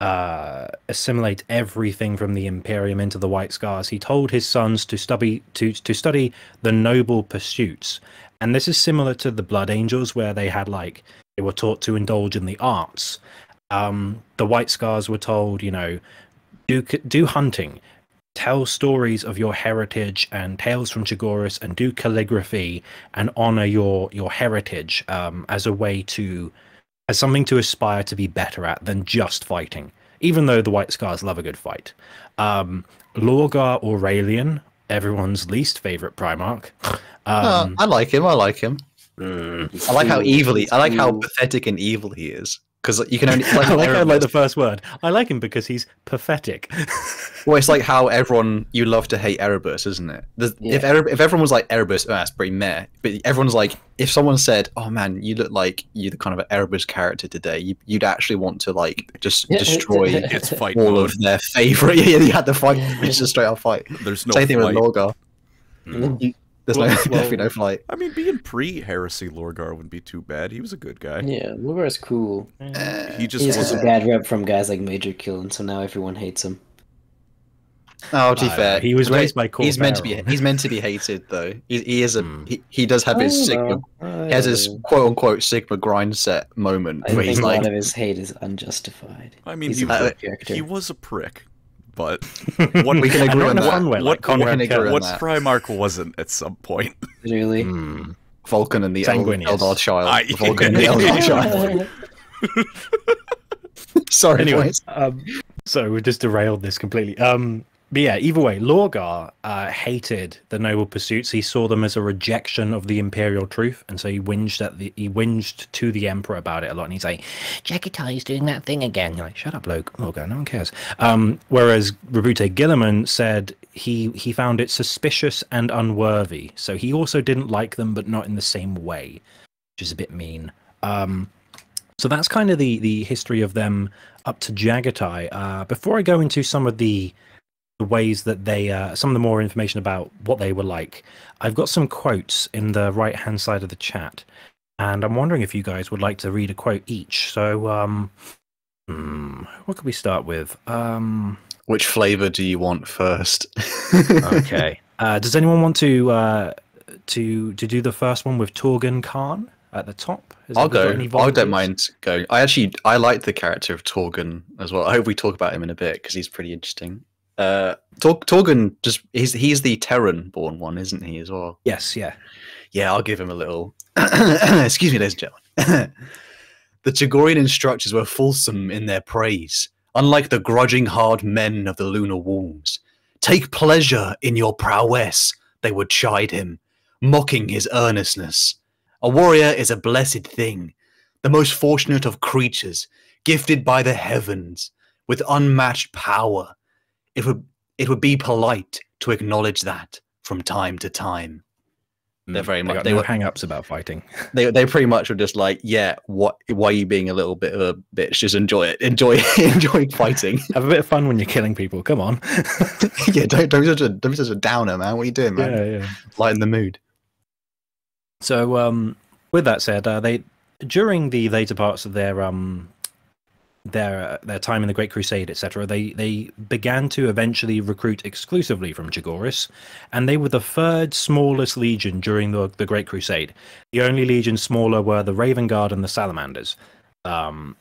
uh, assimilate everything from the Imperium into the White Scars, he told his sons to study to to study the noble pursuits. And this is similar to the Blood Angels, where they had like they were taught to indulge in the arts. Um, the White Scars were told, you know, do do hunting, tell stories of your heritage and tales from Chogoris and do calligraphy and honor your your heritage um, as a way to as something to aspire to be better at than just fighting. Even though the White Scars love a good fight, um, Lorgar Aurelian, everyone's least favorite Primarch. Oh, Um, I like him. I like him. He's I like how cool, evil he. I like how pathetic and evil he is. Because you can only. Like, I like I like the first word. I like him because he's pathetic. well, it's like how everyone you love to hate Erebus, isn't it? There's- If Yeah. Ere- if everyone was like Erebus, oh, that's pretty meh. But everyone's like, if someone said, "Oh man, you look like you're the kind of Erebus character today," you, you'd actually want to like just destroy It's fight all mode. of their favorite. yeah, you had to fight. It's just straight up fight. There's no Same thing flight. with Lorgar. Mm. There's Well- no well- definitely no flight. I mean, being pre-heresy Lorgar wouldn't be too bad. He was a good guy. Yeah, Lorgar's cool. He just He just was a bad rep from guys like Major Kill, and so now everyone hates him. Oh, to be Uh, fair, he was raised by He's meant to be. He's meant to be hated though. He, he is a. Hmm. He, he does have his I Sigma. know. He has his quote unquote Sigma grind set moment I where think he's a like, lot of his hate is unjustified. I mean, He's he a was, good uh, he was a prick, but We can agree on in a that. way, What- like we Konrad can agree on what's that. Primarch wasn't at some point. Really? Hmm. Vulcan and the El- Sanguinius. Eldar child. I- Vulcan and the Eldar child. Sorry, anyways. boys. um, so we just derailed this completely. Um, but yeah, either way, Lorgar uh, hated the noble pursuits. He saw them as a rejection of the imperial truth, and so he whinged at the he whinged to the emperor about it a lot. And he's like, "Jaghatai's doing that thing again." You're like, "Shut up, Log- Lorgar. No one cares." Um, whereas Roboute Guilliman said he he found it suspicious and unworthy. So he also didn't like them, but not in the same way, which is a bit mean. Um, so that's kind of the the history of them up to Jaghatai. Uh, before I go into some of the the ways that they uh, some of the more information about what they were like, I've got some quotes in the right hand side of the chat, and I'm wondering if you guys would like to read a quote each. So, um, hmm, what could we start with? Um, Which flavor do you want first? okay. Uh, does anyone want to uh, to to do the first one with Torghun Khan at the top? Has I'll go. I don't mind going. I actually I like the character of Torghun as well. I hope we talk about him in a bit because he's pretty interesting. Uh, Tor- Torghun just he's he's the Terran born one, isn't he as well? Yes. Yeah. Yeah, I'll give him a little. Excuse me, ladies and gentlemen. the Chogorian instructors were fulsome in their praise. unlike the grudging hard men of the Luna Wolves. Take pleasure in your prowess, they would chide him, mocking his earnestness. A warrior is a blessed thing, the most fortunate of creatures, gifted by the heavens with unmatched power. It would it would be polite to acknowledge that from time to time. They're very much they no were hang-ups about fighting. they they pretty much were just like, yeah, what why are you being a little bit of a bitch? Just enjoy it. Enjoy enjoy fighting. Have a bit of fun when you're killing people. Come on. yeah, don't don't be such a don't be such a downer, man. What are you doing, man? yeah, yeah. Lighten the mood. So, um, with that said, uh, they during the later parts of their um, their their time in the Great Crusade, etc., they they began to eventually recruit exclusively from Chogoris, and they were the third smallest legion during the the Great Crusade. The only legion smaller were the Raven Guard and the Salamanders. Um,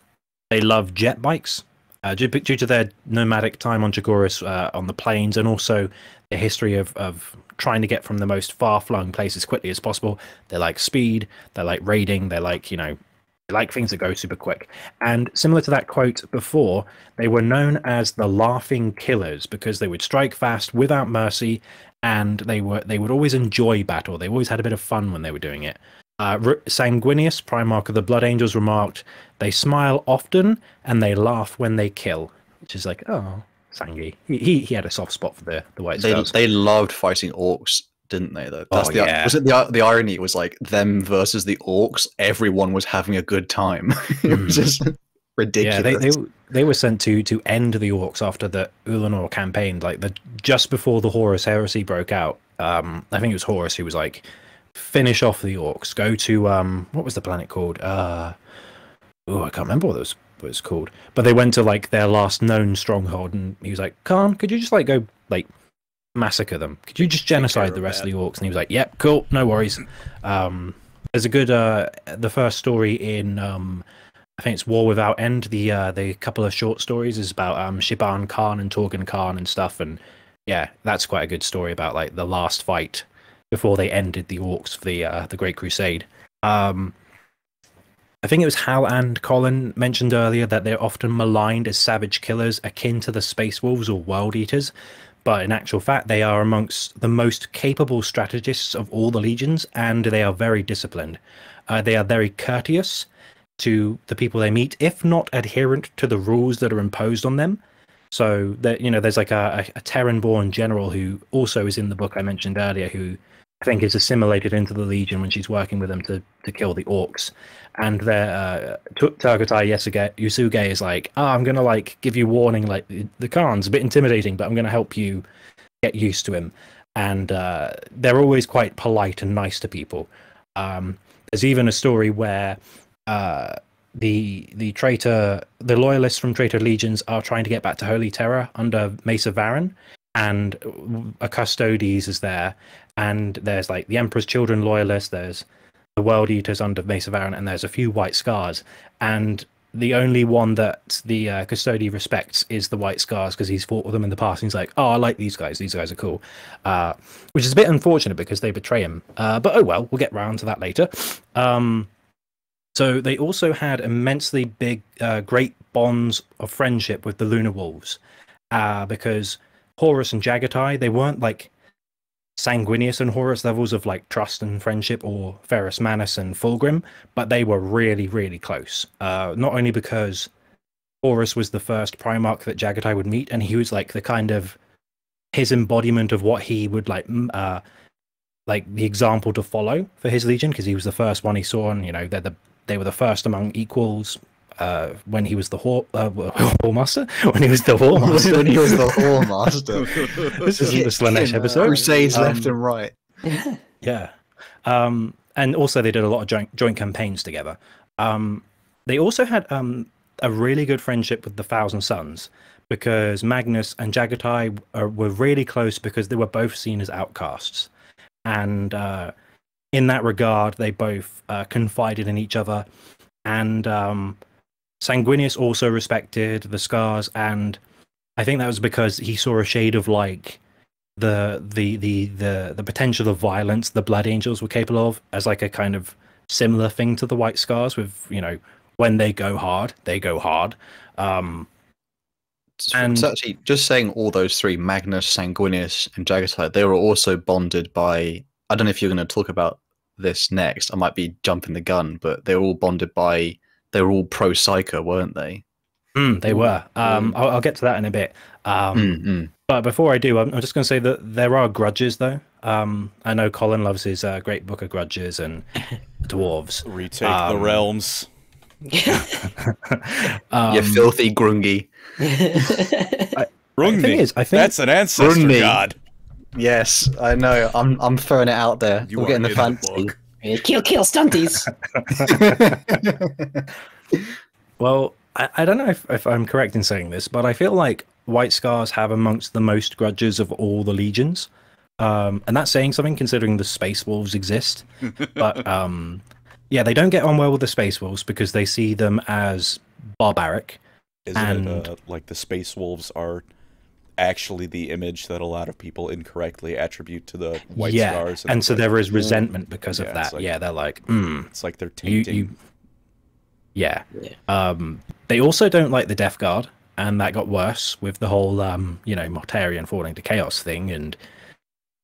they loved jet bikes. Uh, due, due to their nomadic time on Chogoris uh, on the plains, and also the history of, of trying to get from the most far flung places quickly as possible. They like speed, they like raiding, they like, you know, like things that go super quick. And similar to that quote before, they were known as the laughing killers because they would strike fast without mercy and they were they would always enjoy battle. They always had a bit of fun when they were doing it. Uh, R- Sanguinius, Primarch of the Blood Angels, remarked, "They smile often and they laugh when they kill," which is like, oh, Sangi. He, he he had a soft spot for the the white They they loved fighting orcs, didn't they? Though that's Oh, the yeah. was it the the irony was like them versus the orcs. Everyone was having a good time. it was just yeah, ridiculous. they, they they were sent to to end the orcs after the Ullanor campaign, like the just before the Horus heresy broke out. Um, I think it was Horus who was like, finish off the orcs. Go to um, what was the planet called? Uh, oh, I can't remember what it was what it was called. But they went to like their last known stronghold, and he was like, Khan, could you just like go like massacre them? Could you just genocide the rest that." of the orcs? And he was like, Yep, cool, no worries. Um, there's a good uh, the first story in um, I think it's War Without End. The uh, the couple of short stories is about um, Shiban Khan and Torghun Khan and stuff, and yeah, that's quite a good story about like the last fight before they ended the orcs for the uh, the Great Crusade. Um, I think it was Hal and Colin mentioned earlier that they're often maligned as savage killers akin to the Space Wolves or World Eaters, but in actual fact, they are amongst the most capable strategists of all the legions, and they are very disciplined. Uh, they are very courteous to the people they meet, if not adherent to the rules that are imposed on them. So that you know, there's like a, a, Terran-born general who also is in the book I mentioned earlier, who I think is assimilated into the Legion when she's working with them to to kill the orcs. And their uh, T- Targutai Yesugei, Yesugei is like, oh, I'm gonna like give you warning, like the, the Khan's a bit intimidating, but I'm gonna help you get used to him. And uh, they're always quite polite and nice to people. Um, there's even a story where uh, the the traitor, the loyalists from traitor legions are trying to get back to Holy Terra under Macer Varren, and a Custodes is there, and there's like the Emperor's Children loyalists, there's the World Eaters under Macer Varren, and there's a few White Scars, and the only one that the uh, Custodi respects is the White Scars because he's fought with them in the past. And he's like, oh, I like these guys. These guys are cool, uh, which is a bit unfortunate because they betray him. Uh, but oh well, we'll get round to that later. Um, so they also had immensely big, uh, great bonds of friendship with the Luna Wolves, uh, because Horus and Jaghatai they weren't like Sanguinius and Horus levels of like trust and friendship, or Ferrus Manus and Fulgrim, but they were really, really close. Uh, not only because Horus was the first Primarch that Jaghatai would meet, and he was like the kind of his embodiment of what he would like uh like the example to follow for his legion because he was the first one he saw and you know they're the they were the first among equals uh when he was the whore uh, whoremaster when he was the whoremaster when he was the whore master. this isn't the Slaanesh episode Crusades left Um, and right. yeah. Um, and also, they did a lot of joint, joint campaigns together. Um, they also had um, a really good friendship with the Thousand Sons because Magnus and Jaghatai are, were really close because they were both seen as outcasts. And uh, in that regard, they both uh, confided in each other. And um, Sanguinius also respected the Scars. And I think that was because he saw a shade of like the the the the the potential of violence the blood angels were capable of as like a kind of similar thing to the white scars with you know when they go hard they go hard um And- it's actually just saying all those three Magnus, Sanguinius, and Jaghatai. They were also bonded by. I don't know if you're going to talk about this next. I might be jumping the gun, but they were all bonded by. They were all pro Psycho, weren't they? Mm, they were. Um, I'll, I'll get to that in a bit. Um, Mm, mm. But before I do, I'm, I'm just going to say that there are grudges, though. Um, I know Colin loves his uh, great book of grudges and dwarves. Retake the Um, realms. Um, you filthy grungy. Rungni. thing is, I think- that's an ancestor Rungni. god. Yes, I know. I'm I'm throwing it out there. You We're are getting the in fancy. book. Kill, kill, stunties. Well, I, I don't know if, if I'm correct in saying this, but I feel like White Scars have amongst the most grudges of all the legions. Um, and that's saying something considering the Space Wolves exist. but um, yeah, they don't get on well with the Space Wolves because they see them as barbaric. Isn't And- it uh, like the space wolves are actually the image that a lot of people incorrectly attribute to the white yeah, stars? and so like, there is resentment because Yeah, of that. like- yeah, they're like, mm, it's like they're you, tainting. you, yeah. Yeah. Um, they also don't like the Death Guard, and that got worse with the whole, um, you know, Mortarion falling to chaos thing and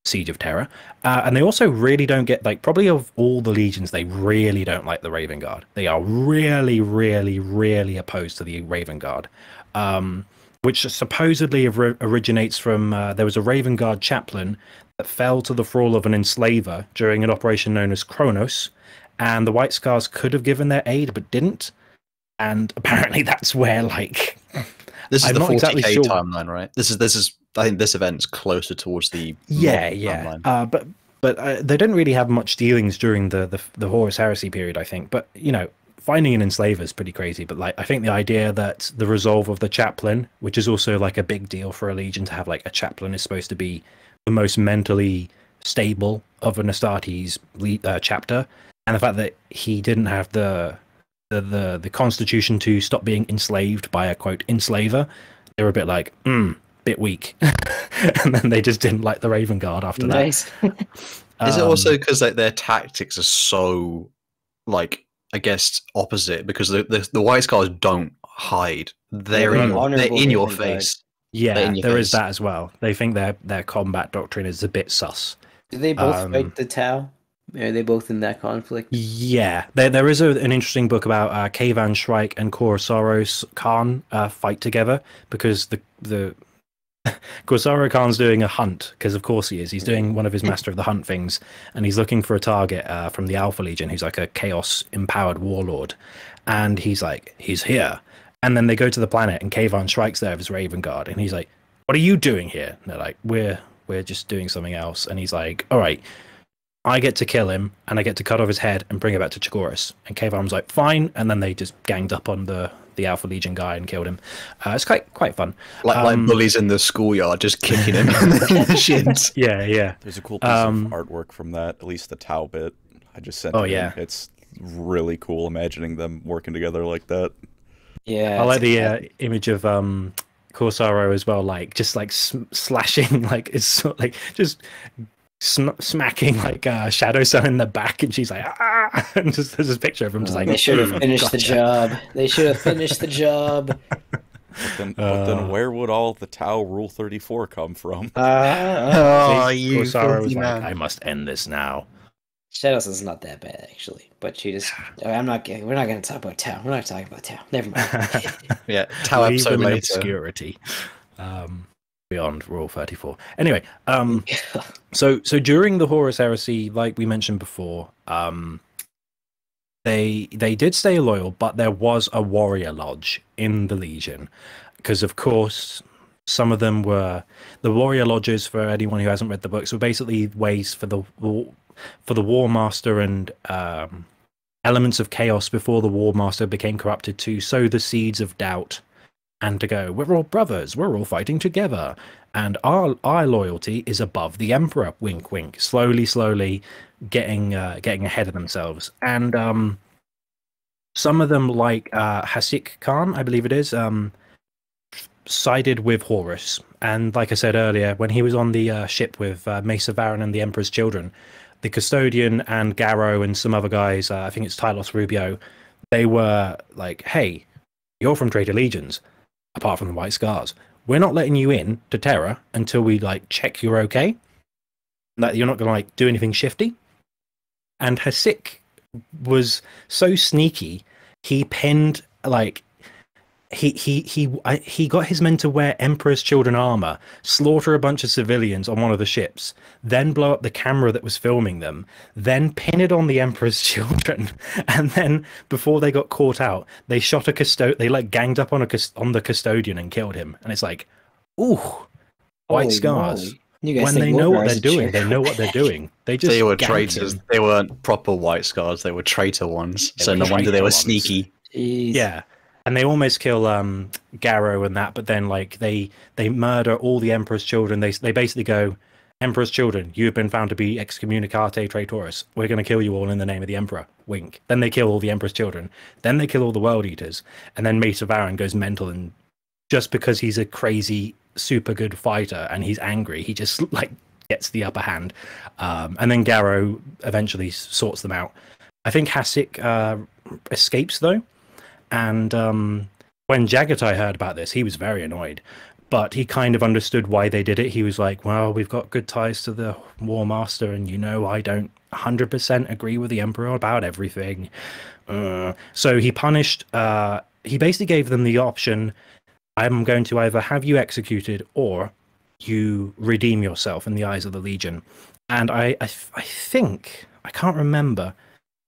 Siege of Terra. Uh, and they also really don't get like probably of all the legions, they really don't like the Raven Guard. They are really, really, really opposed to the Raven Guard. Um, which supposedly ori- originates from uh, there was a Raven Guard chaplain that fell to the thrall of an enslaver during an operation known as Kronos, and the White Scars could have given their aid but didn't. And apparently, that's where like This is I'm the not 40k exactly sure. timeline, right? This is this is. I think this event's closer towards the yeah, yeah. timeline. Uh, but but uh, they didn't really have much dealings during the, the the Horus Heresy period, I think. But you know, finding an enslaver is pretty crazy. But like, I think the idea that the resolve of the chaplain, which is also like a big deal for a legion to have, like a chaplain is supposed to be the most mentally stable of an Astartes uh, chapter, and the fact that he didn't have the the, the the constitution to stop being enslaved by a quote enslaver, they were a bit like, hmm, bit weak, and then they just didn't like the Raven Guard after nice. Is it Um, also because like their tactics are so like I guess opposite because the the, the white scars don't hide. They're, They're in, your, they're in your face. Yeah, your there is face. that as well. They think their their combat doctrine is a bit sus. Do they both Um, fight the Tau? Are they both in that conflict? Yeah, there there is a, an interesting book about uh, Kayvaan Shrike and Kor'sarro Khan uh, fight together because the the Kor'sarro Khan's doing a hunt because of course he is. He's doing one of his Master of the Hunt things, and he's looking for a target uh, from the Alpha Legion, who's like a chaos empowered warlord, and he's like, he's here. And then they go to the planet, and Kayvaan Shrike's there with his Raven Guard, and he's like, "What are you doing here?" And they're like, "We're we're just doing something else." And he's like, "All right." I get to kill him and I get to cut off his head and bring it back to Chogoris. And Kayvaan's like, fine. And then they just ganged up on the, the Alpha Legion guy and killed him. Uh, it's quite quite fun. Like Um, like bullies in the schoolyard just kicking him in the shins. Yeah, yeah. There's a cool piece Um, of artwork from that, at least the Tau bit. I just sent Oh, it in. yeah. It's really cool imagining them working together like that. Yeah. I like the uh, image of um, Kor'sarro as well, like just like sm- slashing, like it's sort like just sm- smacking like uh, Shadowsun in the back, and she's like, ah, and just there's this picture of him just like, they should have "Mm, finished the job. They should have finished the job. But then, but then Uh. where would all the Tau Rule 34 come from? Oh, you Kor'sarro was filthy like, man. I must end this now. Shadows is not that bad actually, but she just. I'm not. We're not going to talk about Tau. We're not talking about Tau. Never mind. Yeah, Tau Leave episode them in later. obscurity. Um, beyond Rule 34. Anyway, um, so so during the Horus Heresy, like we mentioned before, um, they they did stay loyal, but there was a warrior lodge in the Legion, because of course some of them were the warrior lodges. For anyone who hasn't read the books, were basically ways for the war- for the War Master and um, elements of chaos before the War Master became corrupted to sow the seeds of doubt and to go, we're all brothers, we're all fighting together, and our our loyalty is above the Emperor. Wink, wink. Slowly, slowly, getting uh, getting ahead of themselves, and um, some of them, like uh, Hasik Khan, I believe it is, um, sided with Horus, and like I said earlier, when he was on the uh, ship with uh, Macer Varren and the Emperor's children, the custodian and Garro and some other guys, uh, I think it's Tylos Rubio, they were like, "Hey, you're from Traitor Legions. Apart from the White Scars. We're not letting you in to Terra until we like check you're okay, that you're not going to like do anything shifty. And Hasik was so sneaky. He pinned like he he he I, he got his men to wear Emperor's Children armor, slaughter a bunch of civilians on one of the ships, then blow up the camera that was filming them, then pin it on the Emperor's Children, and then before they got caught out, they shot a custo. They like ganged up on a cus- on the custodian and killed him. And it's like, ooh, white Holy scars. moly. You guys When they know what they're doing, they know what they're doing. They just they were traitors. him. They weren't proper white scars. They were traitor ones. They so were no wonder they were ones. sneaky. Jeez. Yeah. And they almost kill um Garro and that, but then like they they murder all the Emperor's children. They they basically go, Emperor's children, you have been found to be excommunicate traitoris. We're going to kill you all in the name of the Emperor. Wink. Then they kill all the Emperor's children. Then they kill all the World Eaters. And then Macer Varren goes mental and just because he's a crazy, super good fighter and he's angry, he just like gets the upper hand. Um, and then Garro eventually sorts them out. I think Hasik uh, escapes though, and um, when Jaghatai heard about this, he was very annoyed. But he kind of understood why they did it. He was like, "Well, we've got good ties to the War Master, and you know, I don't 100% agree with the Emperor about everything." Uh, so he punished. Uh, he basically gave them the option: I'm going to either have you executed or you redeem yourself in the eyes of the Legion. And I, I, I think I can't remember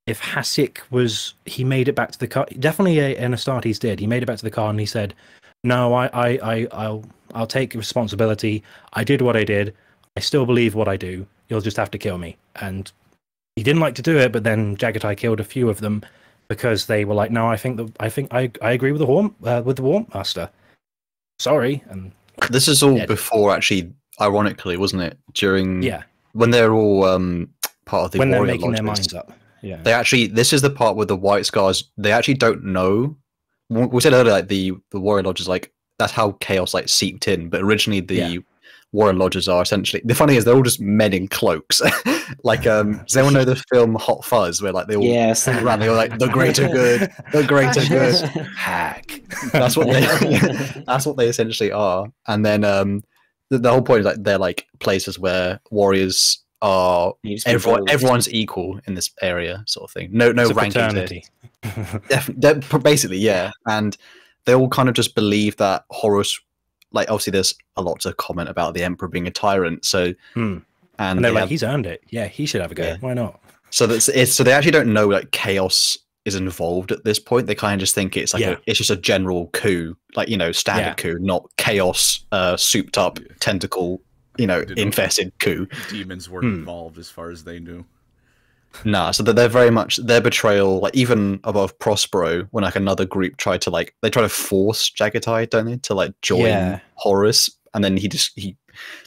if Hasik was he made it back to the car. Definitely, uh, in Astartes did. He made it back to the car and he said, "No, I, I, I, I'll, I'll take responsibility. I did what I did. I still believe what I do. You'll just have to kill me." And he didn't like to do it, but then Jaghatai killed a few of them because they were like, "No, I think the, I think I, I agree with the warm uh, with the warm Master." Sorry, and This is all Yeah. before actually, ironically, wasn't it? During yeah, when they're all um, part of the when they're making their minds up. Yeah, They actually, this is the part where the white scars. They actually don't know. We we said earlier, like the the warrior lodges, like that's how chaos like seeped in. But originally, the Yeah. warrior lodges are essentially. The funny is, they're all just men in cloaks. like, um, does anyone know the film Hot Fuzz, where like they all Yeah, so- around, they all like the greater good, the greater good. hack. That's what they. that's what they essentially are. And then um, the, the whole point is like they're like places where warriors are You just be everyone everyone's equal in this area sort of thing no no ranking fraternity. Def- de- pr- basically yeah and they all kind of just believe that horus like obviously there's a lot to comment about the emperor being a tyrant so Hmm. and And they're they like, have- he's earned it. Yeah, he should have a go. Yeah. Why not? so that's it's so they actually don't know like chaos is involved at this point they kind of just think it's like Yeah. a, it's just a general coup like you know standard Yeah. coup not chaos uh souped up tentacle you know They infested coup Demons weren't Hmm. involved as far as they knew. Nah, so that they're very much their betrayal, like even above Prospero, when like another group tried to like they try to force Jaghatai, don't they, to like join Yeah. Horus, and then he just he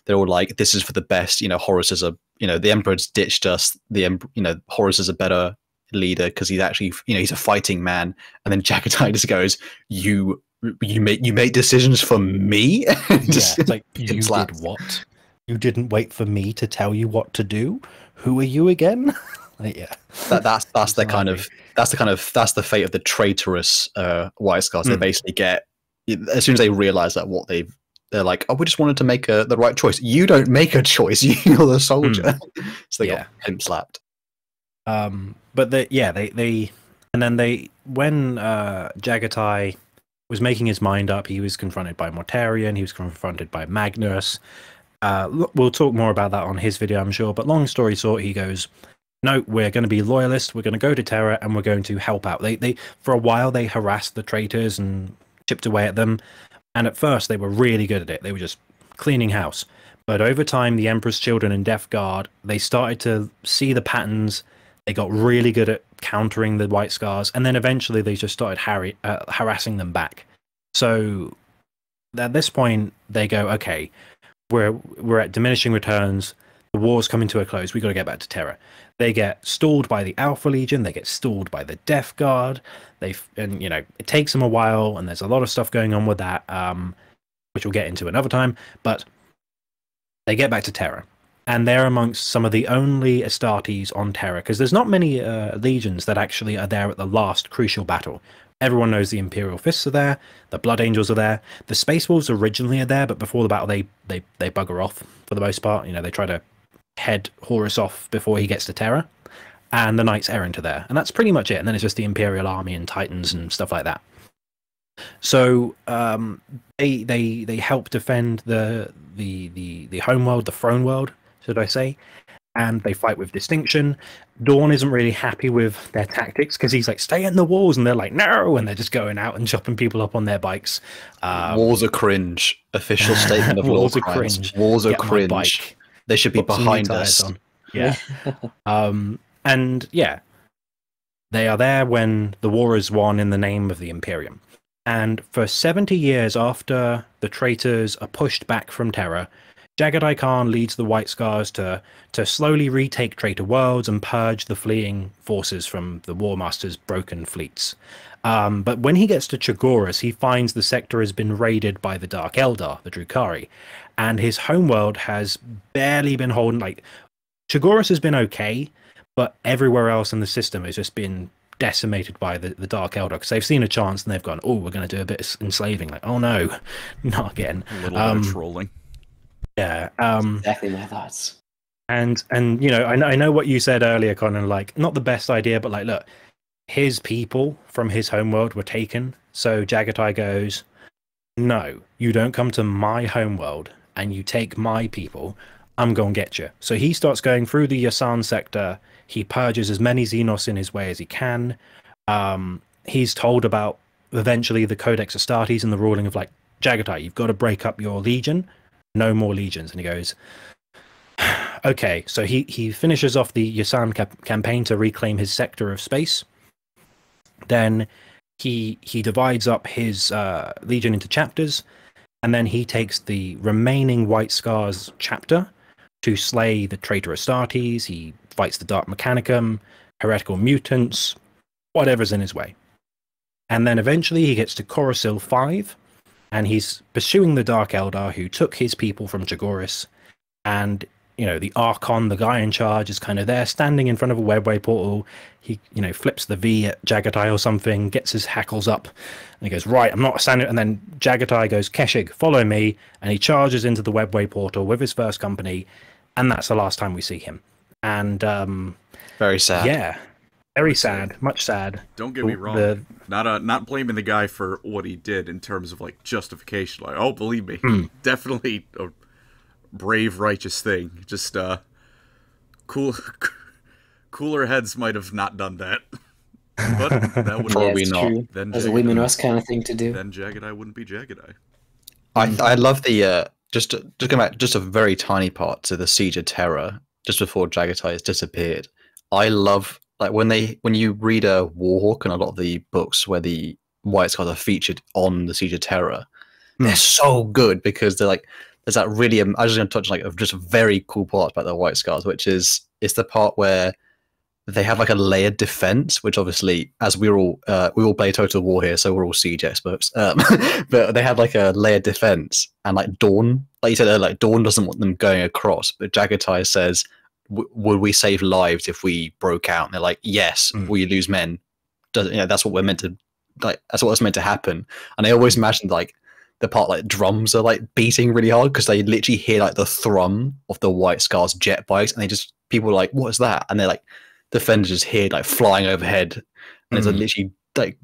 they're all like, this is for the best, you know. Horus is a you know the Emperor's ditched us. The em- you know Horus is a better leader because he's actually you know he's a fighting man, and then Jaghatai just goes, you you make you make decisions for me. Just- yeah, it's like you did what? You didn't wait for me to tell you what to do. Who are you again? like, yeah, that, that's that's the kind of that's the kind of that's the fate of the traitorous uh white scars they Hmm. basically get as soon as they realize that what they've they're like oh we just wanted to make a, the right choice you don't make a choice you're the soldier so they Yeah. got him slapped Um, but the, yeah, they they and then they when uh, Jaghatai was making his mind up, he was confronted by Mortarion, he was confronted by Magnus. Uh, we'll talk more about that on his video, I'm sure. But long story short, he goes, "No, we're going to be loyalists. We're going to go to Terra, and we're going to help out." They they for a while they harassed the traitors and chipped away at them, and at first they were really good at it. They were just cleaning house. But over time, the Emperor's Children and Death Guard they started to see the patterns they got really good at countering the white scars and then eventually they just started harry, uh, harassing them back so at this point they go okay we're we're at diminishing returns the war's coming to a close we got to get back to terra. They get stalled by the alpha legion they get stalled by the death guard they and you know it takes them a while and there's a lot of stuff going on with that um which we'll get into another time but they get back to terra and they're amongst some of the only Astartes on Terra because there's not many uh, legions that actually are there at the last crucial battle Everyone knows the Imperial Fists are there, the Blood Angels are there, the Space Wolves originally are there, but before the battle they they they bugger off for the most part. You know, they try to head Horus off before he gets to Terra, and the Knights Errant are there, and that's pretty much it. And then it's just the Imperial Army and Titans and stuff like that. So um, they they they help defend the the the the home world, the throne world, should I say? And they fight with distinction. Dorn isn't really happy with their tactics because he's like, "Stay in the walls," and they're like, "No!" and they're just going out and chopping people up on their bikes. Um, Walls are cringe. Official statement of Walls are crimes. cringe. Walls are Get cringe. They should be put behind us. on. Yeah. um, and yeah, they are there when the war is won in the name of the Imperium. And for 70 years after the traitors are pushed back from Terra, Jaghatai Khan leads the White Scars to, to slowly retake traitor worlds and purge the fleeing forces from the War Master's broken fleets. Um, but when he gets to Chogoris, he finds the sector has been raided by the Dark Eldar, the Drukhari, and his homeworld has barely been holding. Like Chogoris has been okay, but everywhere else in the system has just been decimated by the, the Dark Eldar because they've seen a chance and they've gone, oh, we're going to do a bit of enslaving. Like, oh no, not again. A little Um, trolling. Yeah. Um, exactly my thoughts. and and you know, I know, I know what you said earlier, Conan. Like, not the best idea, but like, look, his people from his homeworld were taken. So Jaghatai goes, no, you don't come to my homeworld and you take my people. I'm going to get you. So he starts going through the Yasan sector. He purges as many Xenos in his way as he can. Um, he's told about eventually the Codex Astartes and the ruling of like Jaghatai, you've got to break up your legion. No more legions. And he goes, okay. So he he finishes off the Yasan cap- campaign to reclaim his sector of space. Then he he divides up his uh, legion into chapters, and then he takes the remaining White Scars chapter to slay the traitor Astartes. He fights the Dark Mechanicum, heretical mutants, whatever's in his way. And then eventually he gets to Corusil 5, and he's pursuing the Dark Eldar who took his people from Chogoris. And, you know, the Archon, the guy in charge, is kind of there standing in front of a webway portal. He, you know, flips the V at Jaghatai or something, gets his hackles up, and he goes, Right, I'm not standing. And then Jaghatai goes, Keshig, follow me. And he charges into the webway portal with his first company. And that's the last time we see him. And, um, Very sad. yeah, very sad, much sad. Don't get me wrong. The- Not uh, not blaming the guy for what he did in terms of like justification. Like, oh, believe me, Hmm. definitely a brave, righteous thing. Just uh, cool, cooler heads might have not done that. but that would Probably it's not. True. Then That's a Jagged Lehman kind of thing to do. Then Jagged Eye wouldn't be Jagged Eye. I I love the uh, just just going back just a very tiny part to the siege of Terra just before Jaghatai has disappeared. I love like when they when you read a Warhawk and a lot of the books where the White Scars are featured on the siege of Terra, Hmm. they're so good because they're like there's that really um, I was just going to touch like just a very cool part about the White Scars, which is it's the part where they have like a layered defense, which obviously, as we're all uh, we all play Total War here, so we're all siege experts. Um, but they have like a layered defense, and like Dorn, like you said, earlier, like Dorn doesn't want them going across, but Jaghatai says, "Would we save lives if we broke out?" And they're like, "Yes, Mm. we lose men. Does you know that's what we're meant to like? That's what's meant to happen." And I always imagined like the part like drums are like beating really hard because they literally hear like the thrum of the White Scars jet bikes, and they just people are like, "What is that?" And they're like defenders just hear like flying overhead, and it's a Mm. literally like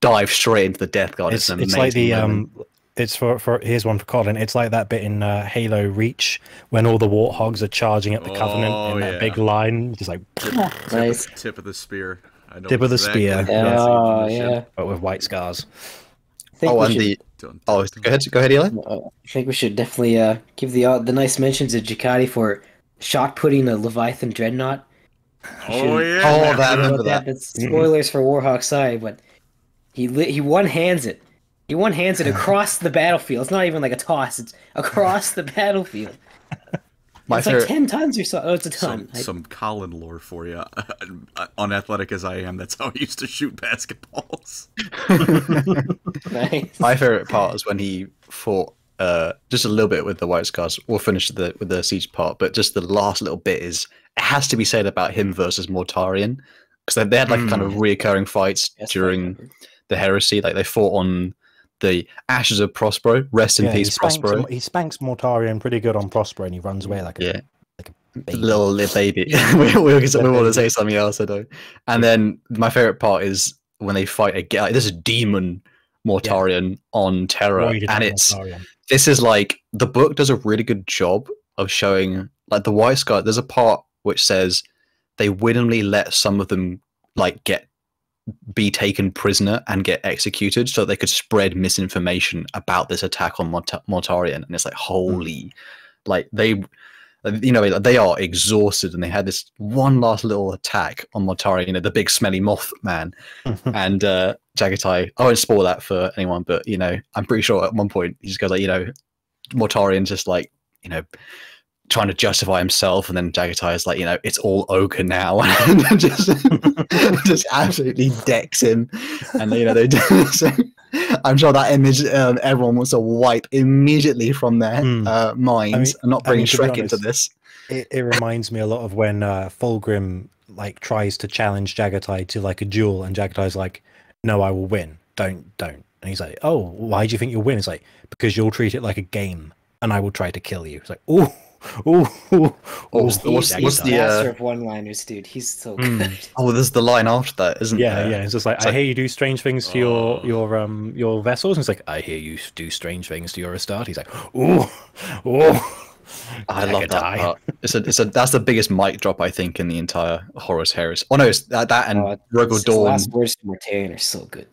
dive straight into the Death Guard. it's an it's like the moment. um it's for for here's one for Colin. It's like that bit in uh, Halo Reach when all the warthogs are charging at the Covenant Oh, in that yeah. big line, just like Nice. Tip of the spear. I know Tip of the exactly spear. what Yeah. Oh from the ship. yeah. but with white scars. Think Oh, and should- the Dun, oh, go ahead, go ahead, Eli. Uh, I think we should definitely uh, give the uh, the nice mentions of Jaghatai for shot putting a Leviathan dreadnought. Oh yeah. Oh, that- I remember that. That's spoilers for Warhawk Side, but he li- he one hands it. He one hands it across the battlefield. It's not even like a toss. It's across the battlefield. My it's favorite. like ten tons or so. Oh, it's a ton. Some, some Colin lore for you. Unathletic as I am, that's how I used to shoot basketballs. nice. My favorite part is when he fought uh, just a little bit with the White Scars. We'll finish the with the siege part, but just the last little bit is it has to be said about him versus Mortarion because they, they had like kind of reoccurring fights Yes, during the heresy. Like they fought on the ashes of Prospero. Rest in Yeah, he peace, spanks, Prospero. he spanks Mortarion pretty good on Prospero, and he runs away like a Yeah. like a baby. little little baby. we, we, we want to say something else, I know. And then my favorite part is when they fight again. Like, there's a demon Mortarion on Terra, and it's Mortarion. this is like the book does a really good job of showing like the White Scar. There's a part which says they willingly let some of them like get be taken prisoner and get executed so they could spread misinformation about this attack on Mort- Mortarion. And it's like holy, like they. You know, they are exhausted, and they had this one last little attack on Mortarion. You know, the big smelly moth man, and uh, Jaghatai. I won't spoil that for anyone, but you know, I'm pretty sure at one point he just goes like, you know, Mortarion just like, you know, trying to justify himself, and then Jaghatai is like, you know, it's all ochre now, and just just absolutely decks him, and you know they. Do, so, I'm sure that image um, everyone wants to wipe immediately from their Hmm. uh, minds and not I bring mean, to be Shrek into this. It, it reminds me a lot of when uh, Fulgrim like tries to challenge Jaghatai to like a duel, and Jaghatai's like, "No, I will win. Don't, don't." And he's like, "Oh, why do you think you'll win?" It's like because you'll treat it like a game, and I will try to kill you. It's like, "Ooh, ooh, ooh." What's the- what's- what's the the, uh, master of one-liners, dude. He's so Hmm. good. Oh, there's the line after that, isn't it? Yeah, there? yeah. It's just like It's I like- hear you do strange things to your Oh. your um your vessels, and it's like I hear you do strange things to your Astarte. He's like, "Ooh, ooh." I love that Jaghatai. part. It's a, it's a, that's the biggest mic drop I think in the entire Horus Heresy. Oh no, it's that, that and Oh, Rogal Dorn. last words to Mortarion are so good,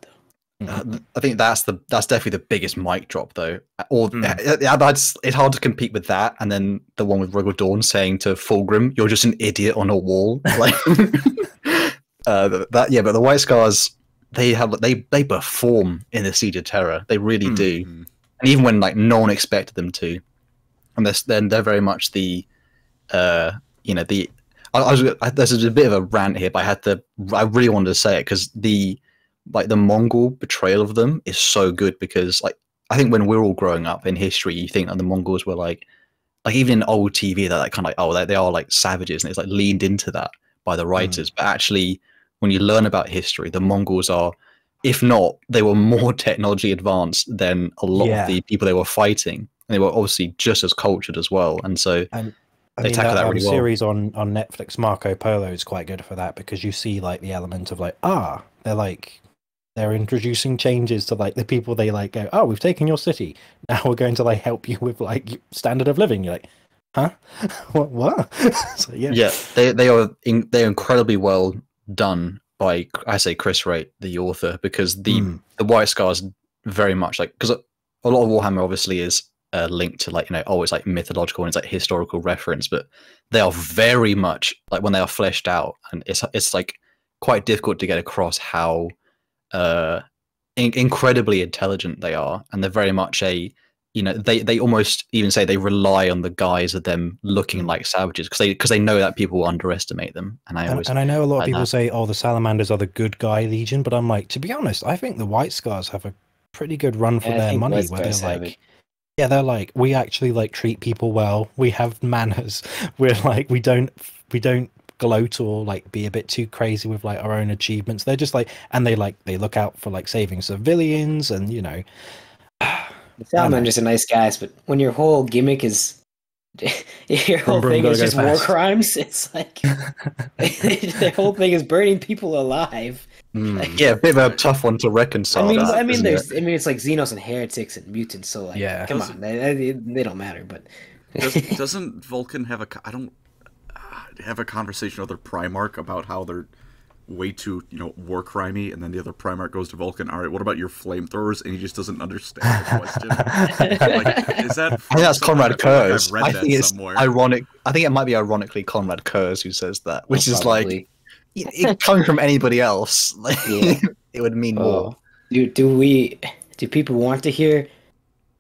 though. Uh, I think that's the that's definitely the biggest mic drop though. Or Mm. yeah, that's it's hard to compete with that. And then the one with Rogal Dorn saying to Fulgrim, "You're just an idiot on a wall." Like uh, that, yeah. But the White Scars, they have they they perform in the Siege of Terra. They really do. Mhm. and even when like no one expected them to, and they're, then they're very much the, uh, you know, the. I, I was I, there's a bit of a rant here, but I had to. I really wanted to say it because the, like the Mongol betrayal of them is so good because like I think when we're all growing up in history, you think that the Mongols were like, like even in old TV, they're like kind of like oh they, they are like savages, and it's like leaned into that by the writers. But actually, when you learn about history, the Mongols are if not, they were more technology advanced than a lot Yeah. of the people they were fighting. And they were obviously just as cultured as well. And so, I They mean, tackle that, that really well. series on on Netflix, Marco Polo, is quite good for that because you see like the element of like ah, they're like they're introducing changes to like the people they like go oh we've taken your city. Now we're going to like help you with like standard of living. You're like huh? What what? So, yeah. Yeah, they they are in, they're incredibly well done by I say Chris Wraight, the author, because the Mm. the White Scars very much like because a lot of Warhammer obviously is uh, linked to like you know oh it's like mythological and it's like historical reference, but they are very much like when they are fleshed out and it's it's like quite difficult to get across how uh in- incredibly intelligent they are and they're very much a you know they they almost even say they rely on the guise of them looking like savages because they because they know that people will underestimate them and i and, always and I know a lot of people that. say, "Oh, the Salamanders are the good guy legion," but I'm like, to be honest, I think the White Scars have a pretty good run for Yeah, their money. White Where they're Scars have like, yeah, they're like, we actually like treat people well. We have manners. We're like, we don't, we don't gloat or like be a bit too crazy with like our own achievements. They're just like, and they like they look out for like saving civilians, and you know, The Salamanders are nice guys, but when your whole gimmick is your whole Brum, thing gotta is go just war crimes, it's like the whole thing is burning people alive. mm, yeah a bit of a tough one to reconcile I mean, that, I mean, isn't it? there's, I mean, it's like Xenos and heretics and mutants. So like, Yeah. come Does- on, they, they, they don't matter. But Does, doesn't Vulkan have a? I don't have a conversation with other Primarch about how they're way too, you know, war crimey, and then the other Primarch goes to Vulkan. All right, what about your flamethrowers? And he just doesn't understand the question. like, is that? I think that's Konrad I Curze. I've read I that think it's somewhere. ironic. I think it might be ironically Konrad Curze who says that, which is like it, it coming from anybody else, like Yeah. it would mean Oh. more. do do we do people want to hear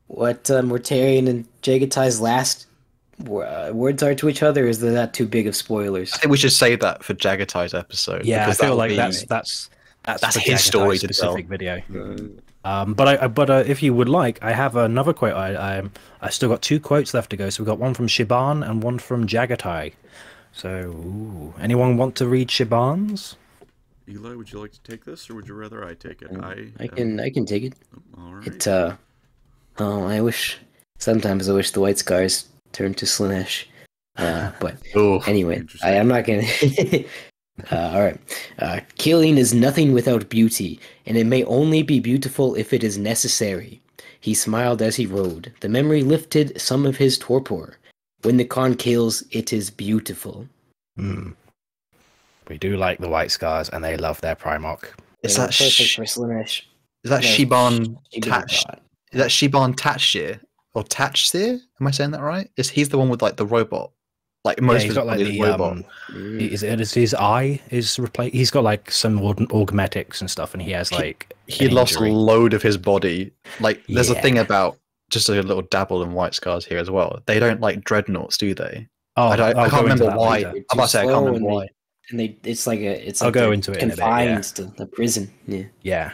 what uh, Mortarion and Jaghatai's last wo- uh, words are to each other? Is that too big of spoilers? I think we should save that for Jaghatai's episode. yeah, I feel like be- that's that's that's, that's his Jaghatai's story to tell. specific video. Um, but I, I- but uh, if you would like, I have another quote. I, I I still got two quotes left to go. So we've got one from Shiban and one from Jaghatai. So, ooh, anyone want to read Shiban's? Eli, would you like to take this, or would you rather I take it? Um, I I am- can I can take it. All right. It uh oh I wish sometimes I wish the white scars turned to Slaanesh. Uh but Oh, anyway, I, I'm not gonna uh, alright. Uh killing is nothing without beauty, and it may only be beautiful if it is necessary. He smiled as he rode. The memory lifted some of his torpor. When the Khan kills, it is beautiful. Hmm. We do like the white scars, and they love their Primarch. is that perfect sh- for Slaanesh. is that No, Shiban She Tatch? God. Is that Shiban Tachseer or Tachseer? Am I saying that right? Is he's the one with like the robot? Like most yeah, of he's his got like the robot. um, Mm. is it is his eye is replaced? He's got like some aug- augmetics and stuff, and he has like he an lost injury. a load of his body. Like there's a thing about just a little dabble in white scars here as well. They don't like dreadnoughts, do they? Oh, I, don't, I I'll can't remember why. later. I'm about to say I can't Slow remember and why. they- And they, it's like a, it's I'll like go into it in a bit, confined yeah. to the prison. Yeah. Yeah.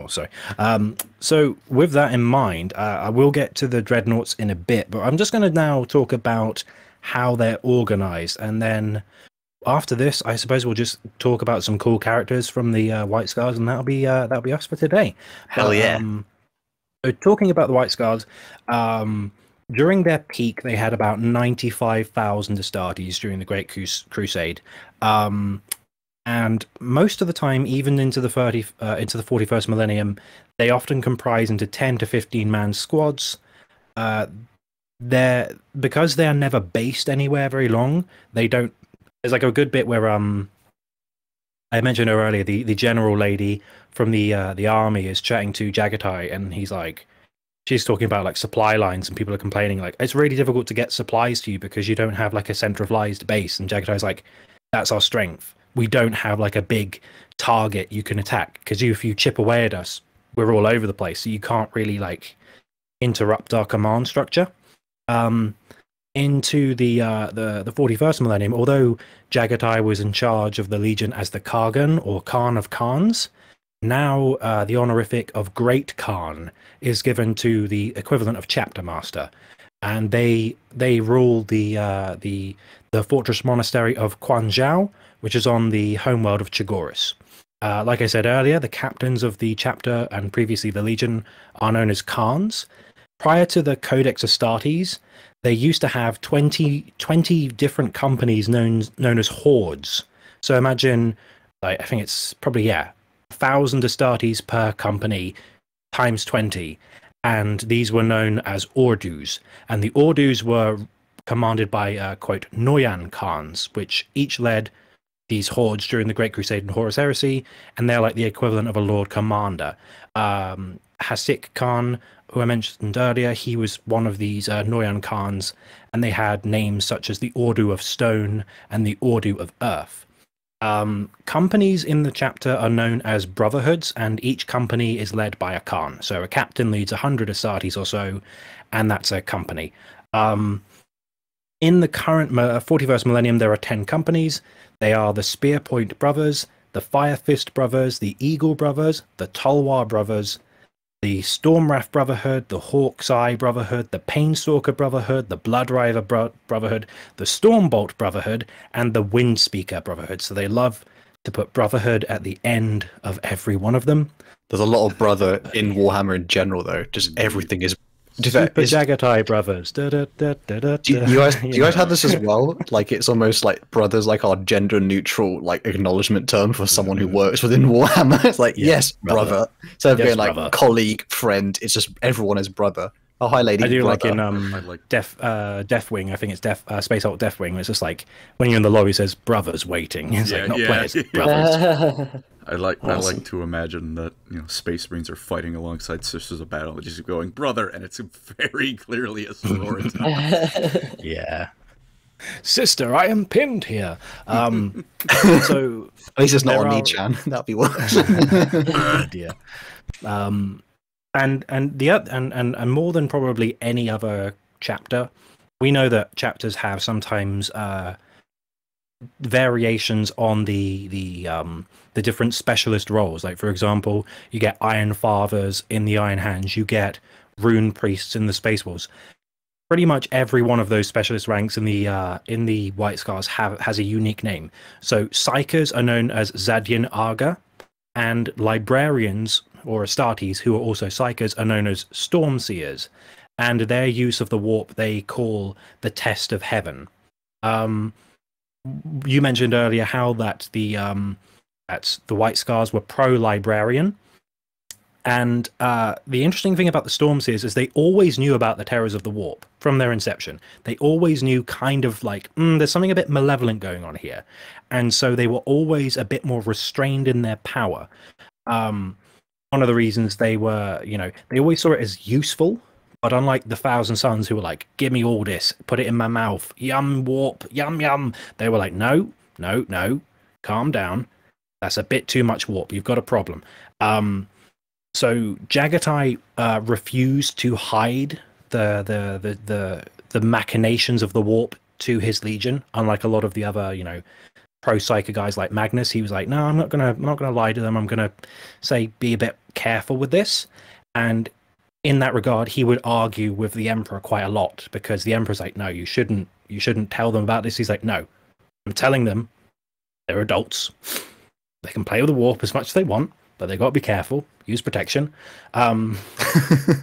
Oh, sorry. Um, so with that in mind, uh, I will get to the dreadnoughts in a bit, but I'm just going to now talk about how they're organized, and then after this, I suppose we'll just talk about some cool characters from the uh, White Scars, and that'll be uh, that'll be us for today. Hell But, yeah. Um, so talking about the White Scars, um, during their peak, they had about ninety-five thousand Astartes during the Great Crus- Crusade, um, and most of the time, even into the thirty, uh, into the forty-first millennium, they often comprise into ten to fifteen-man squads. Uh, they're because they are never based anywhere very long. They don't. There's like a good bit where um, I mentioned earlier. The the general lady from the uh, the army is chatting to Jaghatai, and he's like, she's talking about like supply lines, and people are complaining like it's really difficult to get supplies to you because you don't have like a centralized base. And Jaghatai's like, that's our strength. We don't have like a big target you can attack because if you chip away at us, we're all over the place. So you can't really like interrupt our command structure. Um, into the uh, the the 41st millennium, although Jaghatai was in charge of the legion as the Khagan or Khan of Khans, now uh, the honorific of Great Khan is given to the equivalent of Chapter Master, and they they rule the uh, the the fortress monastery of Quan Zhou, which is on the homeworld of Chogoris. Uh, like I said earlier, the captains of the chapter and previously the legion are known as Khans. Prior to the Codex Astartes, they used to have 20, 20 different companies known known as hordes. So imagine, like I think it's probably yeah, a thousand Astartes per company times twenty, and these were known as Ordus. And the Ordus were commanded by uh, quote Noyan Khans, which each led these hordes during the Great Crusade and Horus Heresy, and they're like the equivalent of a Lord Commander. Um, Hasik Khan, who I mentioned earlier, he was one of these uh, Noyan Khans, and they had names such as the Ordu of Stone and the Ordu of Earth. Um, companies in the chapter are known as brotherhoods, and each company is led by a Khan. So a captain leads 100 Astartes or so, and that's a company. Um, in the current 41st millennium, there are 10 companies. They are the Spearpoint Brothers, the Firefist Brothers, the Eagle Brothers, the Tulwar Brothers, the Stormwrath Brotherhood, the Hawk's Eye Brotherhood, the Painstalker Brotherhood, the Bloodriver Bro- Brotherhood, the Stormbolt Brotherhood, and the Windspeaker Brotherhood. So they love to put Brotherhood at the end of every one of them. There's a lot of brother in Warhammer in general, though. Just mm. everything is. To be fair, Super is- Jaghatai Brothers. Da, da, da, da, da, do you, you guys, do you guys have this as well? Like it's almost like brothers, like our gender neutral, like acknowledgement term for someone who mm. works within Warhammer. It's like Yeah, yes, brother. brother. So Yes, being like brother. colleague, friend. It's just everyone is brother. Oh hi, lady. I do like in um I like- Def uh Deathwing, I think it's Def uh, Space Hulk Deathwing. It's just like when you're in the lobby, it says brothers waiting. It's Yeah, like not yeah, players, brothers. I like I like to imagine that you know space marines are fighting alongside sisters of battle, and just going brother, and it's very clearly a sorority. yeah. Sister, I am pinned here. Um so At least it's not on are- Chan. That'd be worse. dear. Um, and and the and, and and more than probably any other chapter, we know that chapters have sometimes uh, variations on the the um, the different specialist roles. Like for example, you get Iron Fathers in the Iron Hands, you get Rune Priests in the Space Wolves. pretty much every one of those specialist ranks in the uh, in the White Scars have has a unique name. So psykers are known as Zadyin Arga, and librarians or Astartes, who are also psykers, are known as Stormseers, and their use of the warp they call the Test of Heaven. Um, you mentioned earlier how that the um, that the White Scars were pro librarian. And uh, the interesting thing about the Stormseers is they always knew about the terrors of the warp from their inception. They always knew kind of like, mm, there's something a bit malevolent going on here. And so they were always a bit more restrained in their power. Um, one of the reasons they were, you know, they always saw it as useful. But unlike the Thousand Sons, who were like, give me all this, put it in my mouth, yum, warp, yum, yum, they were like, no, no, no, calm down. That's a bit too much warp. You've got a problem. Um, so Jaghatai uh, refused to hide the, the the the the machinations of the warp to his legion, unlike a lot of the other, you know, pro psyker guys like Magnus. He was like, "No, I'm not gonna, I'm not gonna lie to them. I'm gonna say be a bit careful with this." And in that regard, he would argue with the Emperor quite a lot because the Emperor's like, "No, you shouldn't, you shouldn't tell them about this." He's like, "No, I'm telling them. They're adults. They can play with the warp as much as they want, but they got to be careful. Use protection." Um,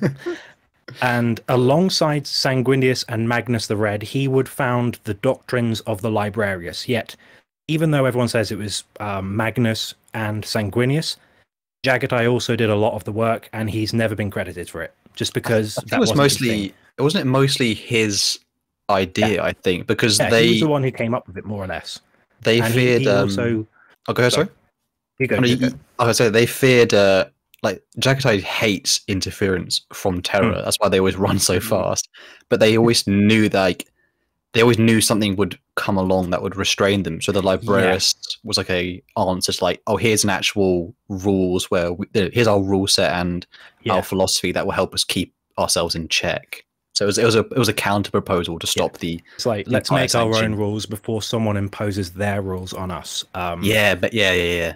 and alongside Sanguinius and Magnus the Red, he would found the doctrines of the Librarius. Yet, even though everyone says it was um, Magnus and Sanguinius, Jaghatai also did a lot of the work, and he's never been credited for it, just because I that it was wasn't mostly—it wasn't it mostly his idea. I think because Yeah, they he was the one who came up with it more or less. they and he, feared. he um, also oh, go ahead. Sorry. you go, you go. y- I was say they feared uh, like Jaghatai hates interference from Terra. Hmm. That's why they always run so fast. But they always knew that like they always knew something would come along that would restrain them. So the librarius was like a answer to like, oh, here's an actual rules where we, here's our rule set and Yeah. our philosophy that will help us keep ourselves in check. So it was it was a it was a counter proposal to stop the It's like let's make our own rules before someone imposes their rules on us. Um, yeah, but yeah, yeah, yeah.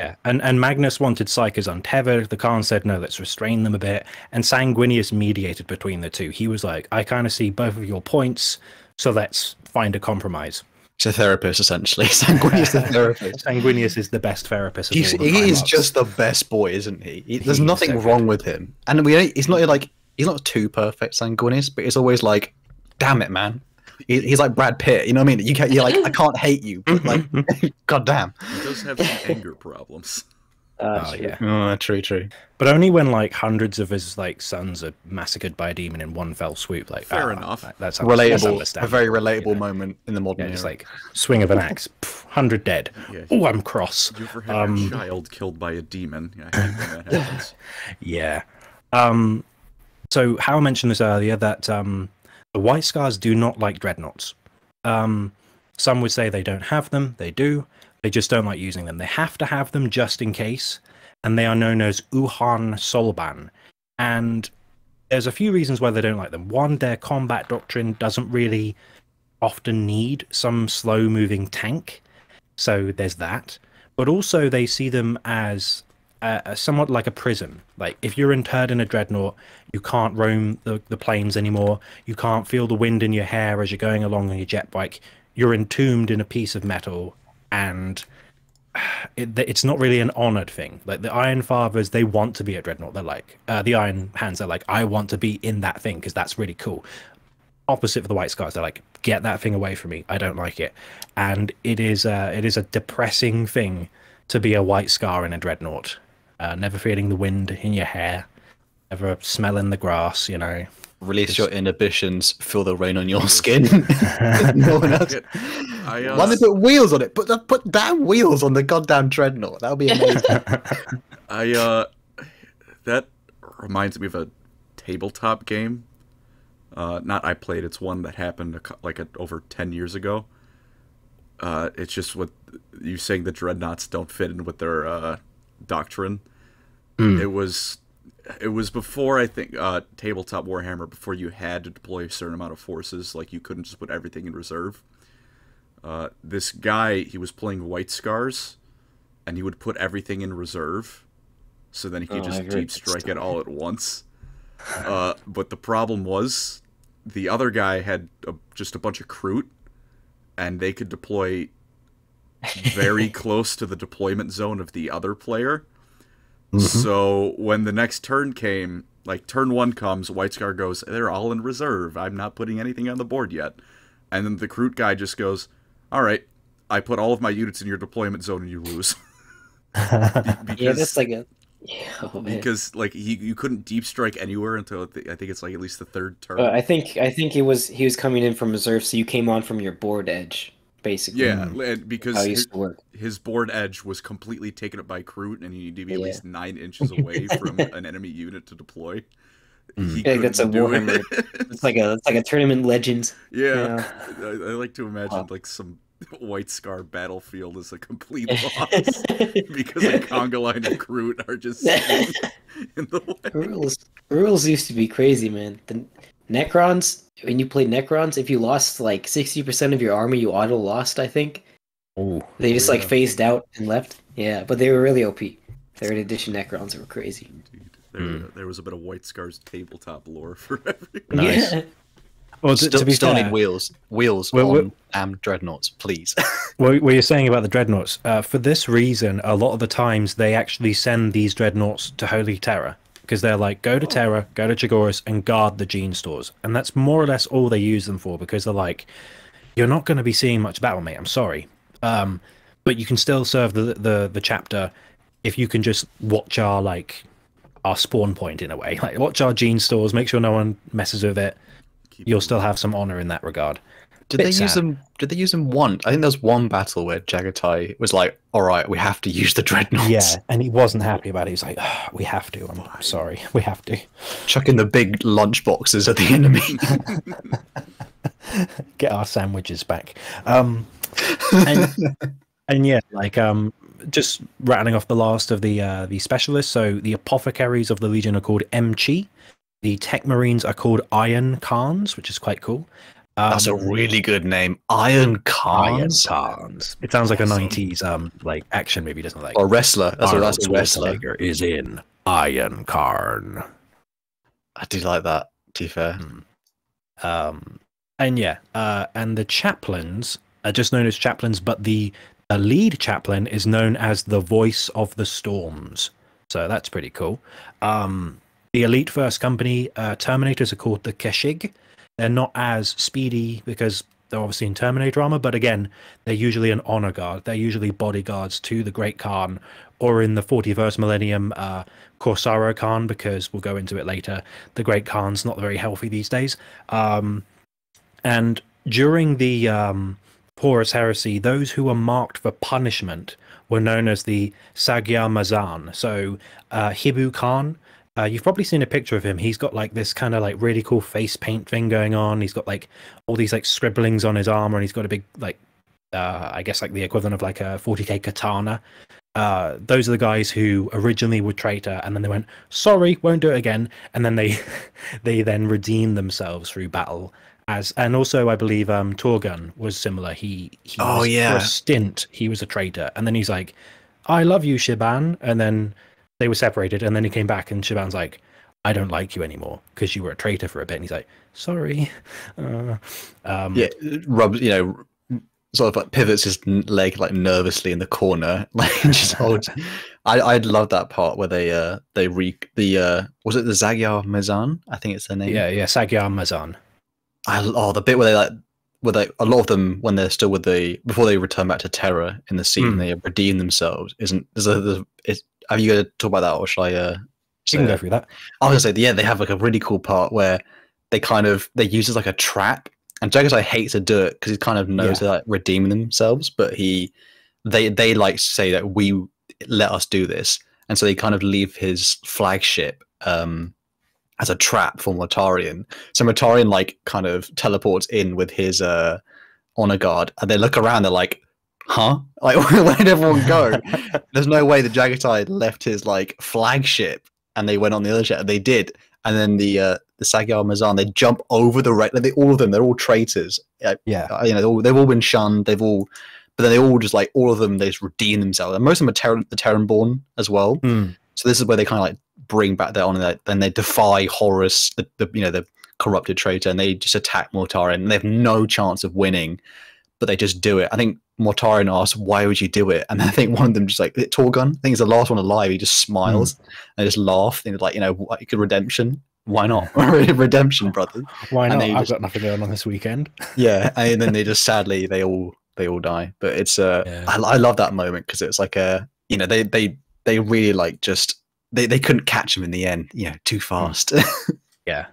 Yeah, and and Magnus wanted Psykers untethered. The Khan said no, let's restrain them a bit. And Sanguinius mediated between the two. He was like, I kind of see both of your points, so let's find a compromise. He's a therapist essentially. Sanguinius the therapist. Sanguinius is the best therapist. He's, the he is just the best boy, isn't he? He- There's He nothing so good. wrong with him, and we he's not like he's not too perfect, Sanguinius, but he's always like, damn it, man. He, he's like Brad Pitt, you know what I mean? You can't, you're like, I can't hate you, but like, god damn. He does have some anger problems. Uh, Oh yeah, Oh, true, true. but only when like hundreds of his like sons are massacred by a demon in one fell swoop. Like Fair ah, enough. that- That's that's Relatable, a understandable, very you relatable know? moment in the modern Yeah, just era. like swing of an axe, pff, hundred dead. Yeah. Oh, I'm cross. You ever had Um, your child killed by a demon? Yeah, I hate when that happens. Yeah. Um, so Hal mentioned this earlier that um, the White Scars do not like dreadnoughts. Um, some would say they don't have them. They do. They just don't like using them. They have to have them just in case, and they are known as Uhan Solban. And there's a few reasons why they don't like them. One, their combat doctrine doesn't really often need some slow moving tank. So there's that. But also, they see them as uh, somewhat like a prison. Like if you're interred in a dreadnought, you can't roam the, the plains anymore. You can't feel the wind in your hair as you're going along on your jet bike. You're entombed in a piece of metal, and it, it's not really an honored thing. Like the Iron Fathers, they want to be a dreadnought. They're like uh, the Iron Hands. They're like, I want to be in that thing because that's really cool. Opposite for the White Scars, they're like, get that thing away from me. I don't like it, and it is uh, it is a depressing thing to be a White Scar in a dreadnought. Uh, never feeling the wind in your hair, never smelling the grass. You know. Release your inhibitions, feel the rain on your skin. no one else. I, uh, Why they put wheels on it? Put the, put damn wheels on the goddamn dreadnought. That would be amazing. I uh, that reminds me of a tabletop game. Uh, not I played. It's one that happened a, like a, over ten years ago. Uh, it's just what you saying the dreadnoughts don't fit in with their uh, doctrine. It was, it was before I think uh, tabletop Warhammer. Before you had to deploy a certain amount of forces, like you couldn't just put everything in reserve. Uh, this guy, he was playing White Scars, and he would put everything in reserve, so then he could Oh, just deep strike it all at once. Uh, but the problem was, the other guy had a, just a bunch of Kroot, and they could deploy very close to the deployment zone of the other player. So when the next turn came, like turn one comes, White Scar goes, "They're all in reserve. I'm not putting anything on the board yet." And then the Kroot guy just goes, "All right, I put all of my units in your deployment zone, and you lose." because, Yeah, that's like a. Yeah, oh, because like he, you couldn't deep strike anywhere until the, I think it's like at least the third turn. Uh, I think I think it was he was coming in from reserve, so you came on from your board edge, basically. yeah, and because his, work. his board edge was completely taken up by Kroot, and he needed to be at Yeah. least nine inches away from an enemy unit to deploy. Mm. He Yeah, that's a do Warhammer. it. It's like a it's like a tournament legend. yeah, I, I like to imagine Wow. like some White Scar battlefield is a complete loss because a conga line and Kroot are just in the way. rules rules used to be crazy, man. The Necrons when you played Necrons, if you lost like sixty percent of your army, you auto lost. I think Oh, they just like phased out and left. Yeah, but they were really OP. Third edition Necrons were crazy. Indeed. There, Hmm. there was a bit of White Scar's tabletop lore for everyone. Nice. Yeah. well, to, Still, to be still fair, need wheels. Wheels Well, on well- am dreadnoughts, please. what, what you're saying about the dreadnoughts, uh, for this reason, a lot of the times they actually send these dreadnoughts to Holy Terra because they're like, go to Terra, go to Chogoris, and guard the gene stores, and that's more or less all they use them for because they're like, you're not going to be seeing much battle, mate. I'm sorry, um, but you can still serve the the the chapter if you can just watch our like our spawn point in a way, like watch our gene stores, make sure no one messes with it. Keep You'll still have some honor in that regard. Did they use them? Did they use them once? I think there was one battle where Jaghatai was like, "All right, we have to use the dreadnoughts." Yeah, and he wasn't happy about it. He's like, "Ugh, "We have to. I'm sorry, we have to chucking the big lunch boxes at the enemy. get our sandwiches back." Um, and, and yeah, like um, just rattling off the last of the uh, the specialists. So the apothecaries of the Legion are called Emchi. The Tech Marines are called Iron Khans, which is quite cool. Um, That's a really good name, Iron Iron Khans. Khans. It sounds like a '90s um like action movie, doesn't it? Like Or wrestler. That's a, Arnold a wrestler. Schwarzenegger is in Iron Karn. I do like that. To be fair, Um, and yeah, uh, and the chaplains are just known as chaplains, but the, the lead chaplain is known as the voice of the storms. So that's pretty cool. Um, the elite first company uh, Terminators are called the Keshig. They're not as speedy because they're obviously in Terminator armor, but again, they're usually an honor guard. They're usually bodyguards to the Great Khan, or in the 41st millennium, uh, Kor'sarro Khan, because we'll go into it later. The Great Khan's not very healthy these days. Um, and during the um, Horus Heresy, those who were marked for punishment were known as the Magyar Mazan. So uh, Hibu Khan, uh, you've probably seen a picture of him. He's got like this kind of like really cool face paint thing going on. He's got like all these like scribblings on his armor, and he's got a big like uh, I guess like the equivalent of like a 40k katana. Uh, those are the guys who originally were traitor, and then they went sorry, won't do it again, and then they they then redeemed themselves through battle. As and also I believe um Torghun was similar. He he Oh, was, for a stint he was a traitor, and then he's like, I love you, Shiban, and then they were separated, and then he came back, and Shiban's like, I don't like you anymore because you were a traitor for a bit, and he's like, sorry. Uh, um, yeah, rubs. You know, sort of like pivots his leg like nervously in the corner, like just holds. I I love that part where they uh they re the uh was it the Magyar Mazan? I think it's their name. yeah, yeah, Magyar Mazan. I oh the bit where they like where they a lot of them when they're still with the before they return back to Terra in the scene Hmm. they redeem themselves. Isn't there's a, there's, is, are you going to talk about that or shall I? Uh, You can go through that. I was gonna say, yeah, they have like a really cool part where they kind of they use as like a trap, and Jaghatai hates to do it because he kind of knows Yeah. they're like redeeming themselves, but he they they like to say that we let us do this, and so they kind of leave his flagship um as a trap for Mortarion. So Mortarion like kind of teleports in with his uh honor guard, and they look around, they're like. Huh? Like, where did everyone go? There's no way the Jaghatai left his like flagship and they went on the other ship. And they did, and then the uh, the Magyar Mazan they jump over the right. Like they, all of them, they're all traitors. Like, Yeah. uh, you know, they've all, they've all been shunned. They've all, but then they all just like all of them. They just redeem themselves. And most of them are Terran, the Terranborn as well. Mm. So this is where they kind of like bring back their honor. That then they defy Horus, the, the you know the corrupted traitor, and they just attack Mortarion, and they have no chance of winning, but they just do it. I think Mortarion asks, "Why would you do it?" And I think one of them just like Torghun. I think he's the last one alive. He just smiles and just laugh. And like, you know, like redemption. Why not? redemption, brother. Why not? I've just- got nothing going on this weekend. Yeah, and then they just sadly they all they all die. But it's uh, Yeah. I, I love that moment because it's like a you know they they they really like just they they couldn't catch him in the end. You know, too fast. Yeah.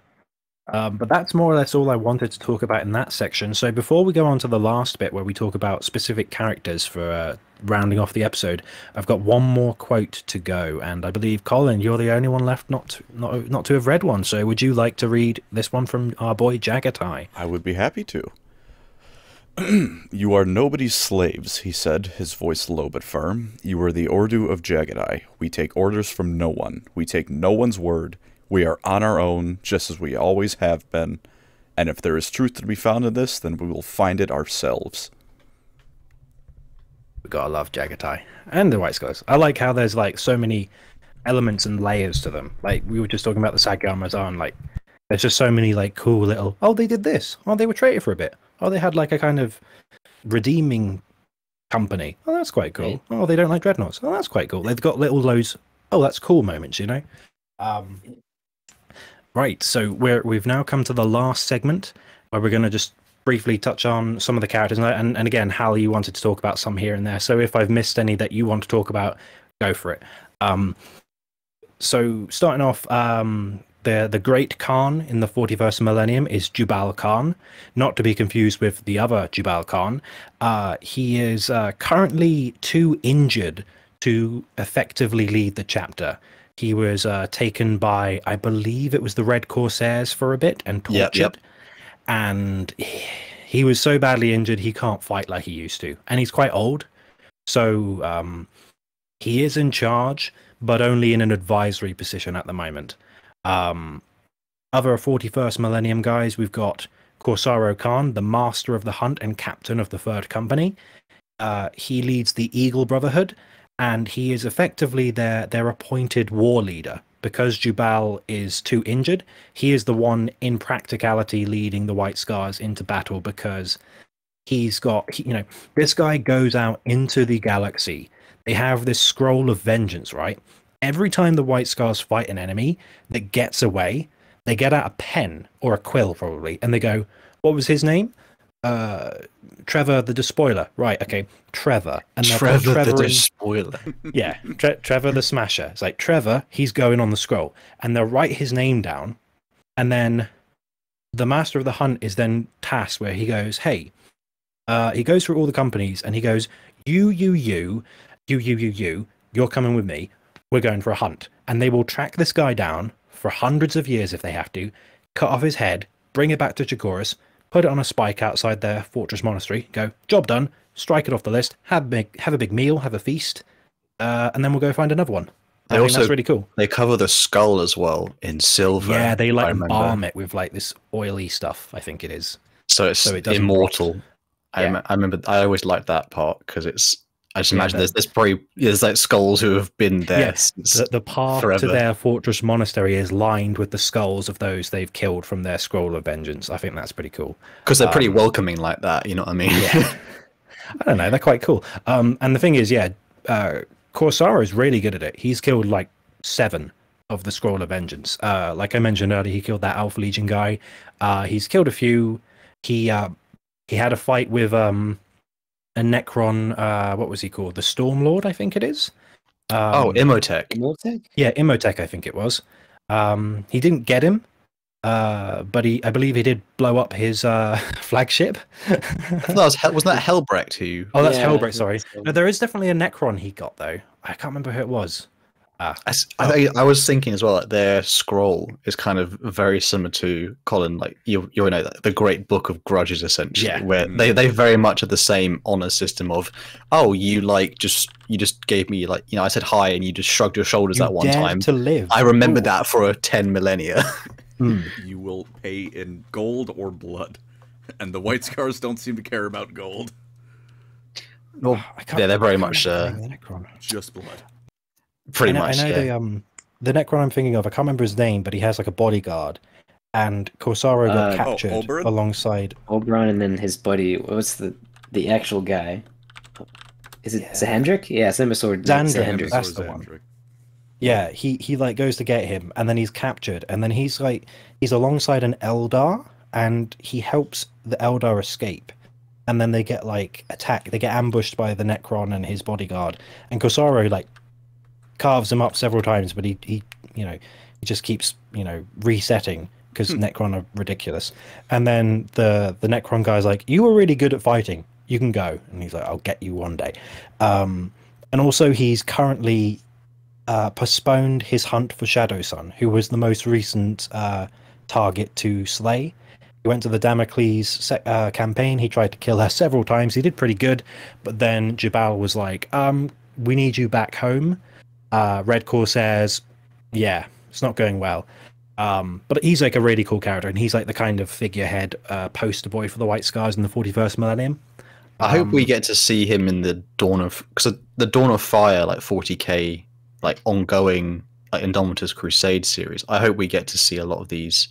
Um, but that's more or less all I wanted to talk about in that section. So before we go on to the last bit where we talk about specific characters for uh, rounding off the episode, I've got one more quote to go, and I believe Colin, you're the only one left not to, not not to have read one. So would you like to read this one from our boy Jaghatai? I would be happy to. you are nobody's slaves, he said, his voice low but firm. You are the Ordu of Jaghatai. We take orders from no one. We take no one's word. We are on our own, just as we always have been. And if there is truth to be found in this, then we will find it ourselves. We gotta love Jaghatai and the White Scars. I like how there's like so many elements and layers to them. Like we were just talking about the Sagyar Mazan, like there's just so many like cool little oh they did this. Oh they were traitor for a bit. Oh they had like a kind of redeeming company. Oh that's quite cool. Oh they don't like dreadnoughts. Oh that's quite cool. They've got little those oh that's cool moments, you know? Um Right, so we're we've now come to the last segment where we're gonna just briefly touch on some of the characters and, and and again hal you wanted to talk about some here and there so if i've missed any that you want to talk about go for it. Um so starting off um the the great khan in the 41st millennium is jubal khan not to be confused with the other jubal khan. Uh he is uh, currently too injured to effectively lead the chapter he was uh, taken by i believe it was the red corsairs for a bit and tortured Yep, yep. and he was so badly injured he can't fight like he used to. And he's quite old. So um he is in charge but only in an advisory position at the moment. Um other 41st millennium guys we've got kor'sarro khan the master of the hunt and captain of the third company. Uh he leads the eagle brotherhood and he is effectively their their appointed war leader because Jubal is too injured. He is the one in practicality leading the White Scars into battle because he's got you know this guy goes out into the galaxy. They have this scroll of vengeance, right? Every time the White Scars fight an enemy that gets away, they get out a pen or a quill probably, and they go, "What was his name?" Uh, Trevor the Despoiler. Right? Okay, Trevor. And they'll Trevor, the in- spoiler. yeah, Tre- Trevor the Smasher. It's like Trevor, he's going on the scroll, and they'll write his name down, and then the Master of the Hunt is then tasked where he goes, "Hey," uh, he goes through all the companies, and he goes, "You, you, you, you, you, you, you, you're coming with me. We're going for a hunt," and they will track this guy down for hundreds of years if they have to, cut off his head, bring it back to Chogoris, put it on a spike outside their fortress monastery, go, job done, strike it off the list, have a big, have a big meal, have a feast, uh, and then we'll go find another one. I They think also- that's really cool. They cover the skull as well in silver. Yeah, they like remember. balm it with like this oily stuff. I think it is. so it's so it immortal. I, Yeah. rem- I remember. I always liked that part because it's. I just Yeah, imagine there's there's probably there's like skulls who have been there Yes. The, the path to their fortress monastery is lined with the skulls of those they've killed from their scroll of vengeance. I think that's pretty cool. Because they're pretty um, welcoming like that. You know what I mean? Yeah. I don't know. They're quite cool. Um, and the thing is, yeah, uh, Kor'sarro is really good at it. He's killed like seven of the Scroll of Vengeance. Uh, like I mentioned earlier, he killed that Alpha Legion guy. Uh, he's killed a few. He uh, he had a fight with um, a Necron. Uh, what was he called? The Storm Lord, I think it is. Um, oh, Imotekh. Imotekh? yeah, Imotekh, I think it was. Um, he didn't get him, uh, but he, I believe, he did blow up his uh, flagship. That was Hel- wasn't that Helbrecht who? Oh, that's Yeah, Helbrecht. Sorry. No, there is definitely a Necron he got though. I can't remember who it was. Ah, I, s- I, I was thinking as well that their scroll is kind of very similar to Colin, like you you know the Great Book of Grudges, essentially, Yeah. where they they very much have the same honor system of, oh, you like just you just gave me like you know I said hi and you just shrugged your shoulders you that one dared time. to live. I remember Ooh. that for a ten millennia. Hmm. You will pay in gold or blood. And the White Scars don't seem to care about gold, well, I can't- yeah, they're very much uh, the name of the Necron. just blood. Pretty I know, much. I know yeah. the um the Necron I'm thinking of. I can't remember his name, but he has like a bodyguard, and Kor'sarro got Uh, captured Oh, Obyron? alongside. Obyron and then his buddy. What's the the actual guy? Is it Yeah. Zahndrekh? Yeah, Semi-Sword. Zahndrekh, Zahndrekh. that's the one. Yeah, he he like goes to get him, and then he's captured, and then he's like he's alongside an Eldar, and he helps the Eldar escape, and then they get like attacked. They get ambushed by the Necron and his bodyguard, and Corsaro like carves him up several times, but he he you know he just keeps you know resetting because Necron are ridiculous, and then the the Necron guy's like, "You were really good at fighting. You can go," and he's like, "I'll get you one day," um, and also he's currently uh, postponed his hunt for Shadowsun, who was the most recent uh, target to slay. He went to the Damocles uh, campaign. He tried to kill her several times. He did pretty good, but then Jubal was like, um, "We need you back home." Uh, Red Corsairs, yeah, it's not going well. Um, but he's like a really cool character, and he's like the kind of figurehead uh, poster boy for the White Scars in the 41st millennium. I hope Um, we get to see him in the Dawn of because the Dawn of Fire, like 40k, like ongoing like Indomitus Crusade series. I hope we get to see a lot of these,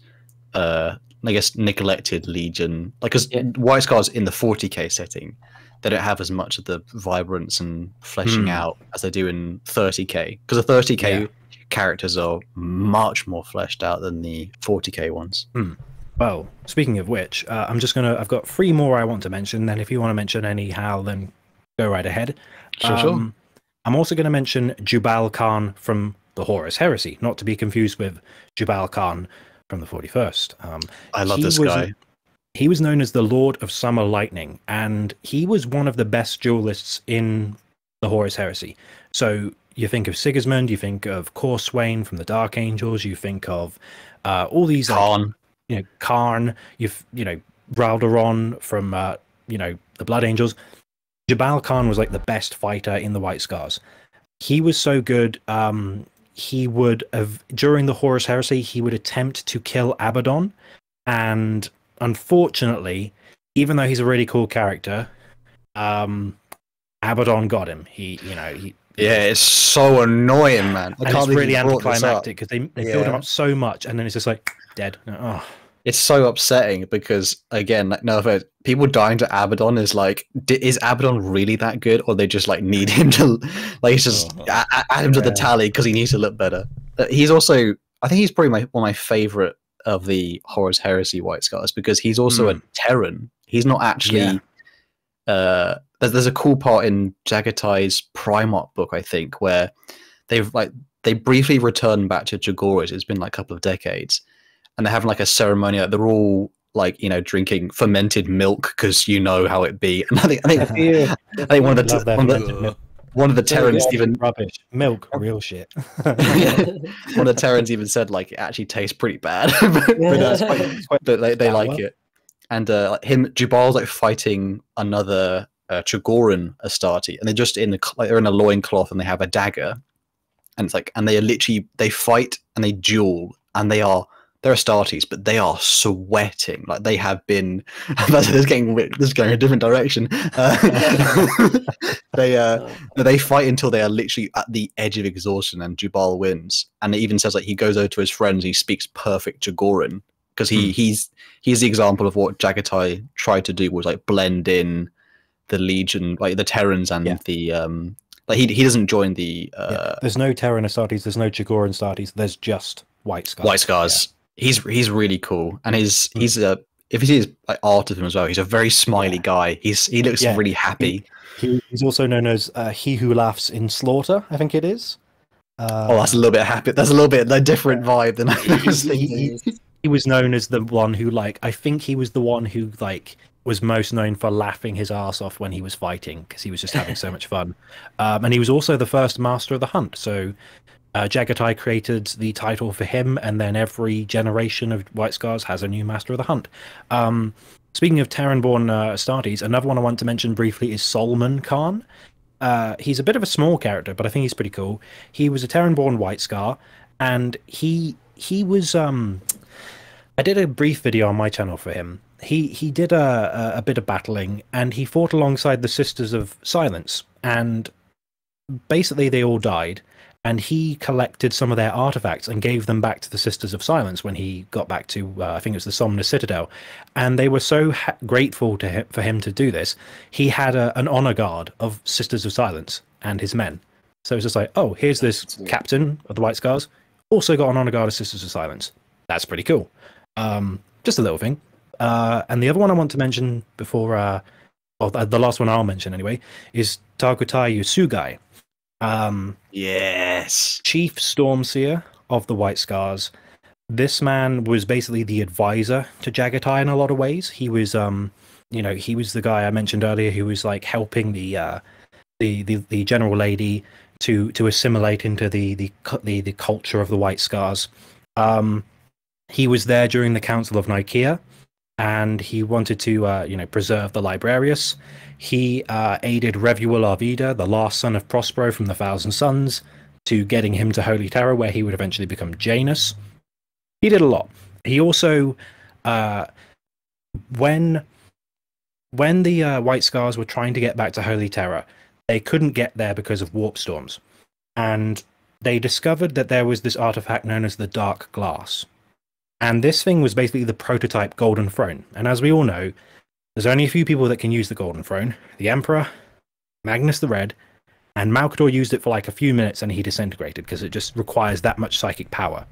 uh, I guess neglected Legion, like because Yeah. White Scars in the 40k setting, they don't have as much of the vibrance and fleshing Hmm. out as they do in 30k. Because the 30k Yeah. characters are much more fleshed out than the 40k ones. Well, speaking of which, uh, I'm just gonna. I've got three more I want to mention. Then, if you want to mention any Hal, then go right ahead. Sure, sure. Um, I'm also going to mention Jubal Khan from the Horus Heresy, not to be confused with Jubal Khan from the 41st. Um, I love He this was- guy. He was known as the Lord of Summer Lightning, and he was one of the best duelists in the Horus Heresy. So you think of Sigismund, you think of Corswain from the Dark Angels, you think of uh, all these like, Khan. you know, Karn, you've you know, Raldoron from uh, you know, the Blood Angels. Jubal Khan was like the best fighter in the White Scars. He was so good. Um, he would have during the Horus Heresy, he would attempt to kill Abaddon, and unfortunately, even though he's a really cool character, um, Abaddon got him. He, you know, he Yeah, it's so annoying, man. I and can't it's really you brought this up. anticlimactic because they they build him up so much, and then it's just like dead. Oh, It's so upsetting because again, like, no offense, people dying to Abaddon is like, is Abaddon really that good, or they just like need him to, like, he's just Uh-huh. a- a- add him to the tally because he needs to look better. Uh, he's also, I think he's probably my one of my favorite of the Horus Heresy White Scars because he's also a Terran. He's not actually. Yeah. Uh, there's, there's a cool part in Jaghatai's Primarch book, I think, where they've like they briefly return back to Chogoris. It's been like a couple of decades, and they're having like a ceremony. Like, they're all like you know drinking fermented milk because you know how it be. And I think I think, Yeah. I think one of the one of the. One of the Terrans Yeah, even rubbish. Milk, real shit. one of the Terrans even said like it actually tastes pretty bad, but, quite but they, they like it. And uh, him, Jubal's like fighting another uh, Chogorian Astarte, and they're just in the like they're in a loincloth and they have a dagger, and it's like and they are literally they fight and they duel and they are they're Astartes, but they are sweating like they have been. this is getting this is going a different direction. Uh, they uh, they fight until they are literally at the edge of exhaustion, and Jubal wins. And it even says like he goes over to his friends, he speaks perfect Jagoran because he he's he's the example of what Jaghatai tried to do was like blend in the Legion, like the Terrans and Yeah. the um, like he he doesn't join the Yeah, uh, There's no Terran Astartes, there's no Chogorian Astartes, there's just White Scars. White Scars. He's he's really cool, and he's Mm. he's a if you see his like, art of him as well, he's a very smiley guy. He's he looks Yeah. really happy. He, he's also known as uh, He Who Laughs in Slaughter, I think it is. Uh, oh, that's a little bit happy. That's a little bit a different vibe than I was he, thinking. he- he was known as the one who, like, I think he was the one who, like, was most known for laughing his ass off when he was fighting because he was just having so much fun. Um, and he was also the first master of the hunt. So uh, Jaghatai created the title for him, and then every generation of White Scars has a new master of the hunt. Um, speaking of Terran-born uh, Astartes, another one I want to mention briefly is Solomon Khan. Uh, he's a bit of a small character, but I think he's pretty cool. He was a Terran-born White Scar, and he he was um I did a brief video on my channel for him. He he did a, a a bit of battling, and he fought alongside the Sisters of Silence. And basically they all died, and he collected some of their artifacts and gave them back to the Sisters of Silence when he got back to uh, I think it was the Somnus Citadel, and they were so ha- grateful to him for him to do this. He had a, an honor guard of Sisters of Silence and his men. So it's just like, oh, here's this captain of the White Scars, also got an honor guard of Sisters of Silence. That's pretty cool. Um, just a little thing. Uh, and the other one I want to mention before, uh, well, the, the last one I'll mention anyway, is Targutai Yesugei. Um, Yes. chief stormseer of the White Scars. This man was basically the advisor to Jaghatai in a lot of ways. He was, um, you know, he was the guy I mentioned earlier who was like helping the, uh, the, the, the general lady to to assimilate into the the the, the culture of the White Scars. Um, he was there during the Council of Nicaea, and he wanted to, uh, you know, preserve the Librarius. He uh, aided Revuel Arvida, the last son of Prospero from the Thousand Sons, to getting him to Holy Terra, where he would eventually become Janus. He did a lot. He also, uh, when when the uh, White Scars were trying to get back to Holy Terra, they couldn't get there because of warp storms, and they discovered that there was this artifact known as the Dark Glass. And this thing was basically the prototype Golden Throne. And as we all know, there's only a few people that can use the Golden Throne the Emperor, Magnus the Red, and Malcador used it for like a few minutes and he disintegrated because it just requires that much psychic power.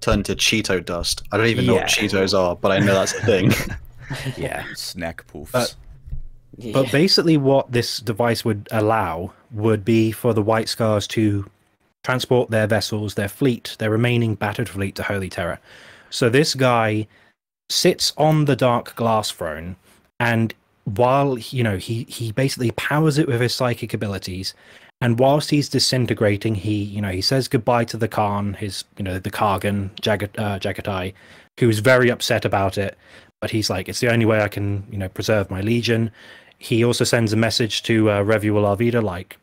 Turned to Cheeto dust. I don't even know what Cheetos are, but I know that's a thing. Yeah. Snack poofs. Uh, Yeah. But basically, what this device would allow would be for the White Scars to transport their vessels, their fleet, their remaining battered fleet to Holy Terra. So this guy sits on the Dark Glass throne, and while you know he he basically powers it with his psychic abilities, and whilst he's disintegrating, he you know he says goodbye to the Khan, his you know the Khagan Jagat uh, Jaghatai, who's very upset about it. But he's like, it's the only way I can you know preserve my legion. He also sends a message to uh, Revuel Arvida like,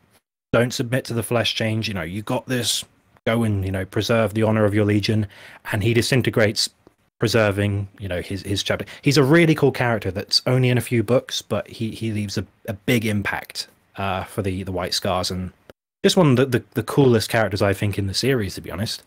don't submit to the flesh change. You know, you got this. Go and you know preserve the honor of your legion. And he disintegrates, preserving you know his his chapter. He's a really cool character that's only in a few books, but he he leaves a, a big impact uh, for the the White Scars and just one of the, the, the coolest characters I think in the series, to be honest.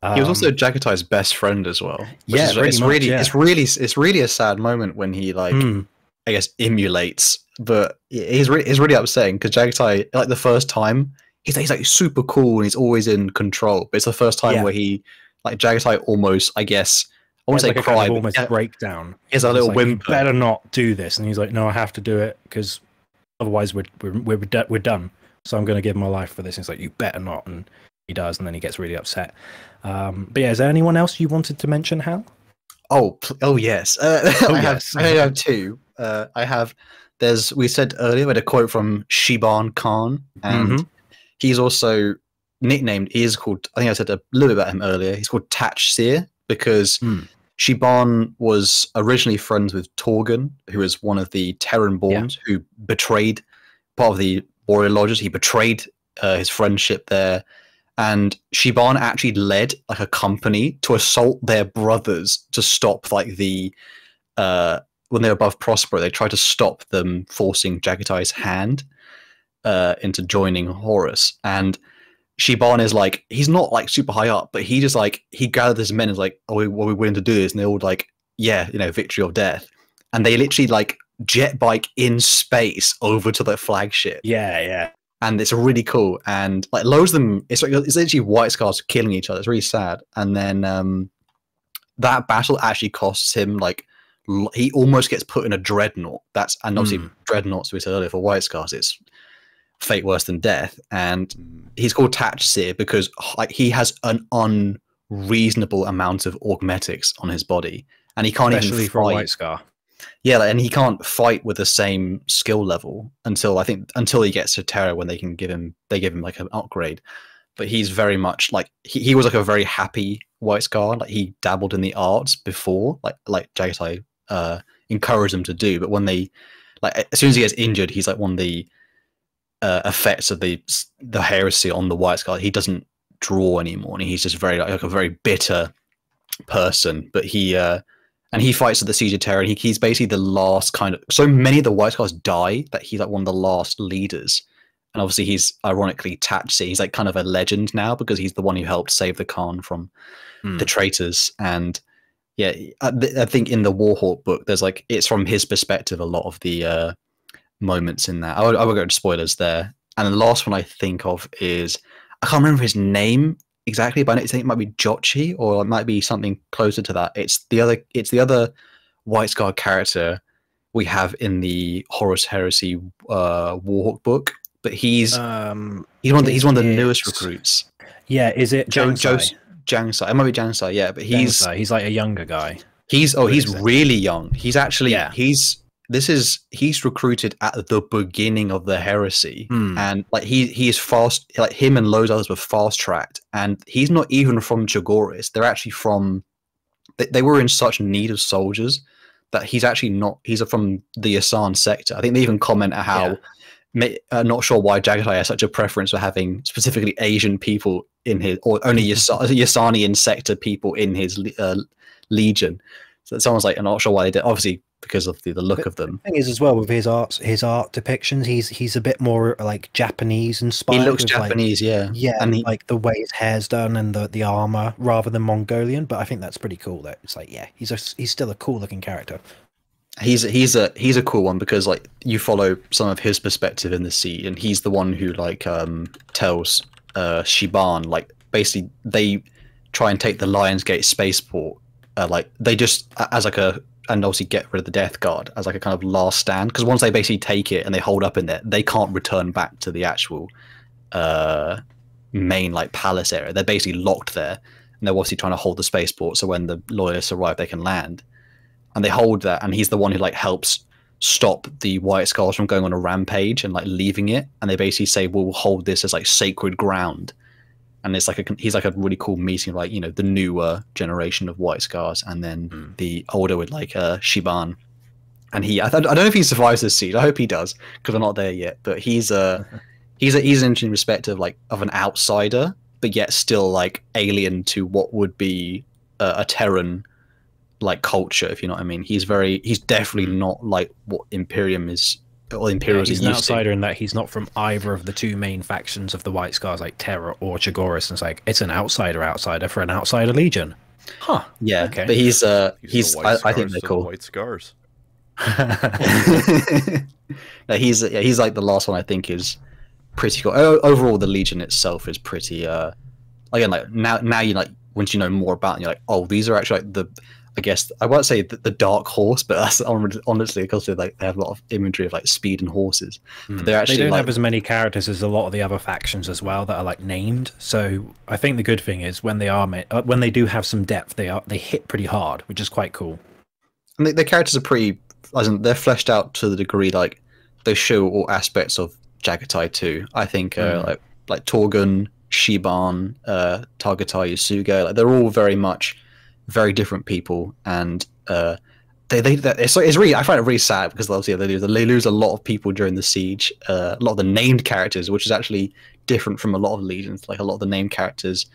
he was Um, also Jaghatai's best friend as well. which Yeah, is- it's much, really, yeah. it's really, it's really a sad moment when he like, hmm, I guess, emulates. But he's really, it's really upsetting because Jaghatai, like the first time, he's he's like super cool and he's always in control. But it's the first time Yeah. where he, like Jaghatai, almost, I guess, I won't has say like a cry, kind of almost yeah, breakdown. has a little like, whimper. better not do this, and he's like, "No, I have to do it because otherwise we're we're we're, we're done." So I'm going to give my life for this. And he's like, "You better not," and he does, and then he gets really upset. Um, but yeah, is there anyone else you wanted to mention, Hal? Oh, oh yes. Uh, Oh, I have, yes. I have two. Uh, I have. There's. We said earlier. We had a quote from Shiban Khan, and Mhm. He's also nicknamed. He is called. I think I said a little bit about him earlier. He's called Tachseer because Hmm. Shiban was originally friends with Torghun, who was one of the Terran Borns who betrayed part of the Warrior Lodges. He betrayed uh, his friendship there. And Shiban actually led like a company to assault their brothers to stop like the uh when they were above Prospero, they tried to stop them forcing Jaghatai's hand uh into joining Horus. And Shiban is like he's not like super high up, but he just like he gathered his men and was like, "Are we, are we willing to do this?" And they all like, "Yeah, you know, victory or death." And they literally like jet bike in space over to their flagship Yeah, yeah. and it's really cool. And like loads of them, it's like it's literally white scars killing each other. It's really sad. And then um, that battle actually costs him like he almost gets put in a dreadnought. That's and obviously Hmm. dreadnoughts we said earlier for white scars. It's fate worse than death. And Mm. he's called Tachseer because like he has an unreasonable amount of augmetics on his body, and he can't Especially even for a fight. White Scar. Yeah, like, and he can't fight with the same skill level until I think until he gets to Terra when they can give him they give him like an upgrade. But he's very much like he, he was like a very happy White Scar. Like he dabbled in the arts before, like like Jaghatai uh encouraged him to do. But when they like as soon as he gets injured, he's like one of the uh, effects of the the heresy on the White Scar. He doesn't draw anymore, and he's just very like a very bitter person. But he uh and he fights at the siege of Terra and he, he's basically the last kind of so many of the white scars die that he's like one of the last leaders and obviously he's ironically to- He's like kind of a legend now because he's the one who helped save the Khan from Hmm. the traitors. And yeah, I, th- I think in the Warhawk book, there's like it's from his perspective a lot of the uh, moments in that. I will, I would go into spoilers there. And the last one I think of is I can't remember his name exactly, but I think it might be Jochi or it might be something closer to that. It's the other. It's the other White Scar character we have in the Horus Heresy uh, Warhawk book. But he's Um, he's one of the, he's one of the newest recruits. yeah, is it Jo- Jangsai? Jos- It might be Jangsai, yeah. But he's Jangsai. he's like a younger guy. He's oh, he's really young. He's actually Yeah. he's this is he's recruited at the beginning of the heresy, Hmm. and like he he is fast like him and loads of others were fast tracked, and he's not even from Chogoris. They're actually from they, they were in such need of soldiers that he's actually not. He's from the Yasan sector. I think they even comment how. Yeah. ma- Uh, not sure why Jaghatai has such a preference for having specifically Asian people in his, or only Yasa- Yasanian sector people in his uh, legion. So someone's like, I'm not sure why they did. Obviously, because of the, the look of them. thing is as well with his art his art depictions he's he's a bit more like japanese inspired. He looks with, like- Japanese, yeah. yeah and he, like the way his hair's done and the the armor rather than mongolian but i think that's pretty cool that it's like yeah he's a he's still a cool looking character he's he's a he's a cool one because like you follow some of his perspective in the seed, and he's the one who like um tells uh Shiban like basically they try and take the Lionsgate spaceport, uh, like they just as like a and obviously get rid of the Death Guard as like a kind of last stand because once they basically take it and they hold up in there, they can't return back to the actual uh main like palace area. They're basically locked there, and they're obviously trying to hold the spaceport so when the loyalists arrive, they can land and they hold that and he's the one who like helps stop the white scars from going on a rampage and like leaving it and they basically say we'll hold this as like sacred ground and it's like a he's like a really cool meeting of, like you know the newer generation of white scars and then Mm. the older with like uh shiban and he I, th- I don't know if he survives this siege i hope he does because we're not there yet but he's uh he's a, he's an interesting perspective like of an outsider but yet still like alien to what would be a, a terran like culture, if you know what I mean. He's very he's definitely not like what Imperium is or Yeah, Imperials he's an used to. outsider in that he's not from either of the two main factions of the White Scars, like Terra or Chogoris. And it's like it's an outsider outsider for an outsider legion. Huh. Yeah, Okay. but he's uh These are he's the I, white I think they're to the cool. White scars. no, he's yeah, he's like the last one I think is pretty cool. O- overall, the Legion itself is pretty. uh Again, like now now you like once you know more about, it, you're like, oh, these are actually like the. I guess I won't say the, the dark horse, but that's honestly because they like they have a lot of imagery of like speed and horses. But they're actually they don't like, have as many characters as a lot of the other factions as well that are like named. So I think the good thing is when they are ma- uh, when they do have some depth, they are they hit pretty hard, which is quite cool. and the, the characters are pretty as in, they're fleshed out to the degree like they show all aspects of Jaghatai too. I think uh, Mm. like like Torghun, Shiban, uh, Targutai, Yesugei, like they're all very much very different people, and uh, they they it's it's really I find it really sad because obviously they lose they lose a lot of people during the siege, uh, a lot of the named characters, which is actually different from a lot of legions. Like a lot of the named characters.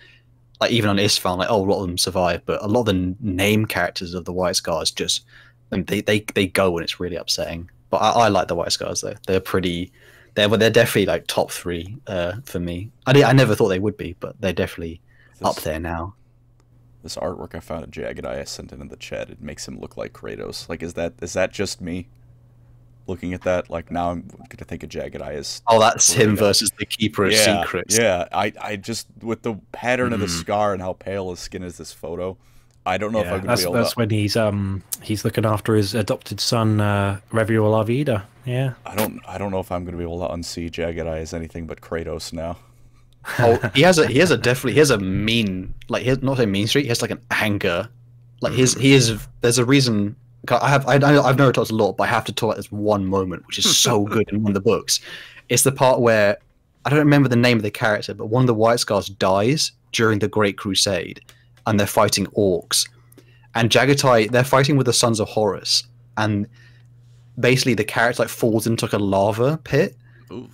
Like even on Isfahan, like oh, a lot of them survive, but a lot of the n- name characters of the White Scars just and they, they they go and it's really upsetting. But I, I like the White Scars though. They're pretty. They're well, they're definitely like top three uh, for me. I I never thought they would be, but they're definitely up there now. This artwork I found at Jaghatai, I sent it in the chat. It makes him look like Kratos. Like, is that is that just me? Looking at that, like now I'm gonna think of Jaghatai as Oh, that's him versus the Keeper of yeah, Secrets. Yeah, I, I just with the pattern of the Mm-hmm. Mhm. scar and how pale his skin is this photo, I don't know if I'm gonna that's be able that's to. when he's um he's looking after his adopted son, uh, Revuel Arvida. Yeah. I don't I don't know if I'm gonna be able to unsee Jaghatai as anything but Kratos now. oh, he has a he has a definitely he has a mean like he has, not a mean streak. He has like an anger. Like his he is. There's a reason. I have I, I've never talked a lot, but I have to talk about this one moment, which is so good in one of the books. It's the part where I don't remember the name of the character, but one of the White Scars dies during the Great Crusade, and they're fighting orcs, and Jaghatai they're fighting with the Sons of Horus, and basically the character like falls into like a lava pit,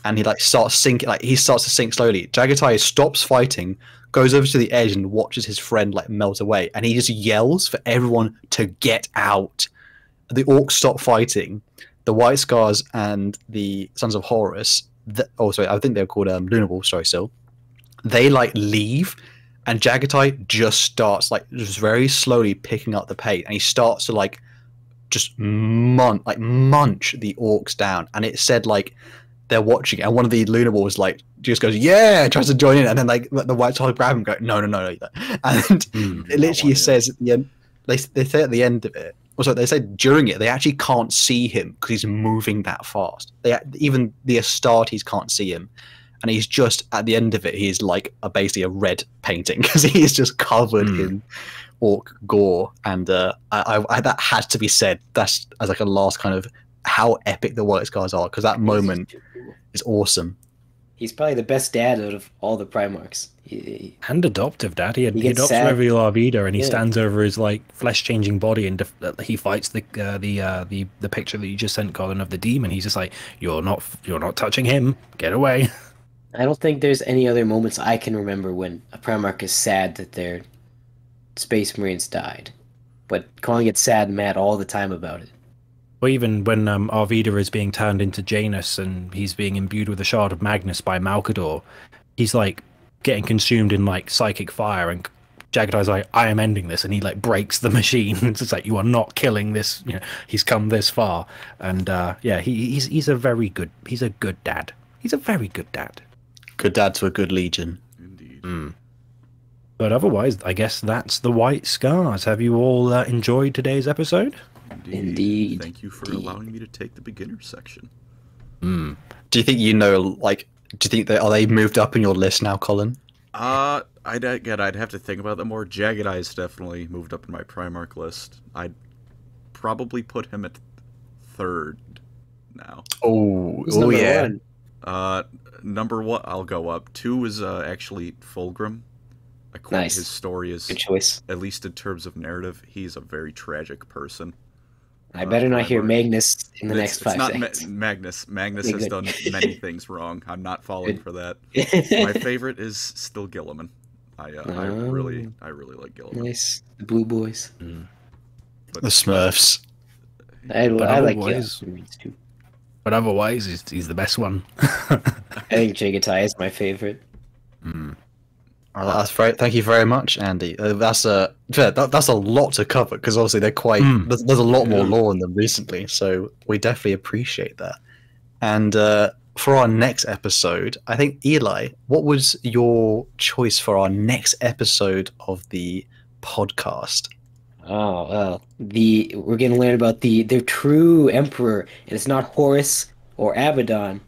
and he like starts sinking like he starts to sink slowly. Jaghatai stops fighting goes over to the edge and watches his friend like melt away. And he just yells for everyone to get out. The orcs stop fighting. The white scars and the sons of horus the, oh sorry, I think they're called um, Wolves. Sorry, still. they like leave, and Jaghatai just starts like just very slowly picking up the pace, and he starts to like just munch like munch the orcs down, and it said like they're watching, it, and one of the Luna Wolves like just goes yeah, tries to join in, and then like the White Star grab him, and go no no no no, and Hmm. it literally says at the end. They, they say at the end of it. or so they say during it they actually can't see him because he's moving that fast. They even the Astartes can't see him, and he's just at the end of it. He's like a, basically a red painting because he's just covered Hmm. in orc gore. And uh, I, I, I, that has to be said. That's as like a last kind of how epic the White Scars are because that moment is awesome. He's probably the best dad out of all the Primarchs. He, and adoptive dad. He, He he, adopts sad. Revuel Arvida, and he Yeah. stands over his like flesh changing body, and def- uh, he fights the uh, the uh, the the picture that you just sent, Colin, of the demon. He's just like, "You're not you're not touching him. Get away." I don't think there's any other moments I can remember when a Primarch is sad that their Space Marines died. But Colin gets sad and mad all the time about it. Or even when um, Arvida is being turned into Janus and he's being imbued with a shard of Magnus by Malcador, he's like getting consumed in like psychic fire, and Jaghatai's like, "I am ending this," and he like breaks the machine. it's just like you are not killing this. You know, he's come this far, and uh, yeah, he, he's he's a very good. He's a good dad. He's a very good dad. Good dad to a good legion. Indeed. But otherwise, I guess that's the White Scars. Have you all uh, enjoyed today's episode? Indeed, Thank you for indeed. allowing me to take the beginner section. Hmm. Do you think you know like? Do you think that are they moved up in your list now, Colin? Uh, I'd again, I'd have to think about that more. Jaghatai's definitely moved up in my Primarch list. I'd probably put him at third now. Oh, oh yeah. one? Uh, number one, I'll go up. Two is uh, actually Fulgrim. I quote Nice. his story is, Good choice. at least in terms of narrative, he's a very tragic person. I Uh, better not hear Primarch. Magnus in the It's- next it's five not Ma- seconds. Magnus. Magnus has done many things wrong. I'm not falling Good. for that. My favorite is still Guilliman. I uh, I really I really like Guilliman. nice. The Blue Boys. But, The Smurfs. I, But I like otherwise- too. But otherwise, he's, he's the best one. I think Jaghatai is my favorite. That's very. Thank you very much, Andy. Uh, that's a yeah, that, that's a lot to cover because obviously they're quite. Mm. There's, there's a lot more Yeah. lore in them recently, so we definitely appreciate that. And uh, for our next episode, I think Eli, what was your choice for our next episode of the podcast? Oh well, the we're gonna learn about the the true emperor, and it's not Horus or Abaddon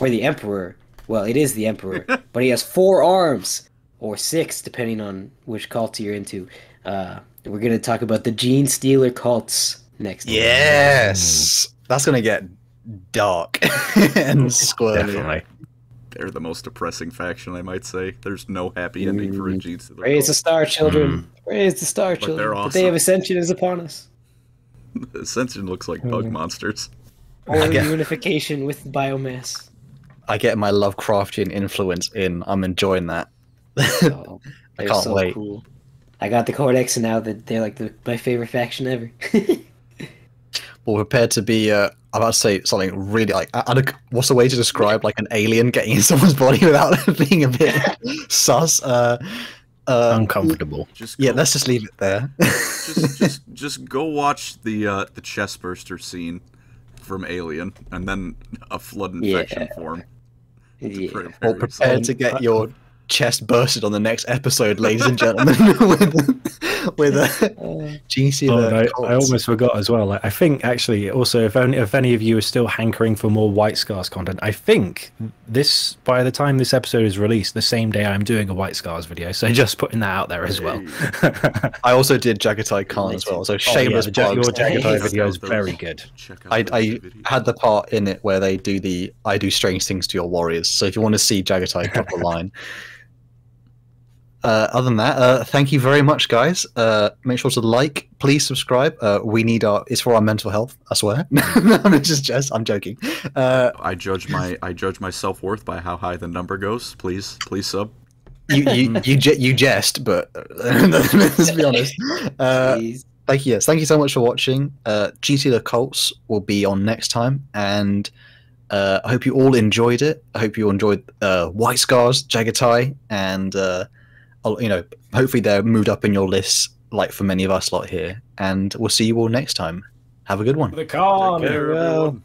or the emperor. Well, it is the emperor, but he has four arms or six, depending on which cult you're into. Uh, we're gonna talk about the Genestealer cults next. time. Yes, that's gonna get dark and squirmy. Definitely. They're the most depressing faction, I might say. There's no happy ending for a Gene Jeets. Praise the Star Children. Praise the Star But they're Children. The day of. Ascension is upon us. Ascension looks like bug Mm. monsters. Or get- unification with biomass. I get my Lovecraftian influence in. I'm enjoying that. Oh, I can't so wait. Cool. I got the Codex, and now that they're like the, my favorite faction ever. well, prepared to be uh I'm about to say something really like I, I don't- what's the way to describe like an alien getting in someone's body without being a bit sus uh uh Uncomfortable. Just yeah let's just leave it there just just just go watch the uh, the chest burster scene from Alien, and then a flood infection Yeah. form. yeah. Pre- or prepare prepare to get your chest bursted on the next episode ladies and gentlemen with with a GC Oh, and I, I almost forgot as well. Like, I think actually, also, if only if any of you are still hankering for more White Scars content, I think this by the time this episode is released, the same day I'm doing a White Scars video. So just putting that out there as well. I also did Jaghatai Khan as well so Oh, yeah, shameless the your plugs. Jaghatai Hey. video is very good. I, I had the part in it where they do the I do strange things to your warriors. So if you want to see Jaghatai, drop a line. Uh, other than that, uh, thank you very much, guys. Uh, make sure to like, please subscribe. Uh, we need our it's for our mental health. I swear. I'm just, just I'm joking. Uh, I judge my I judge my self worth by how high the number goes. Please, please sub. you you you, je- you jest, but let's be honest. Uh, thank you. Yes, thank you so much for watching. Uh, GT the Colts will be on next time, and Uh, I hope you all enjoyed it. I hope you enjoyed uh, White Scars, Jaghatai, and uh, I'll- you know, hopefully they're moved up in your lists like for many of us lot here. And we'll see you all next time. Have a good one. The con. Take care, well. everyone.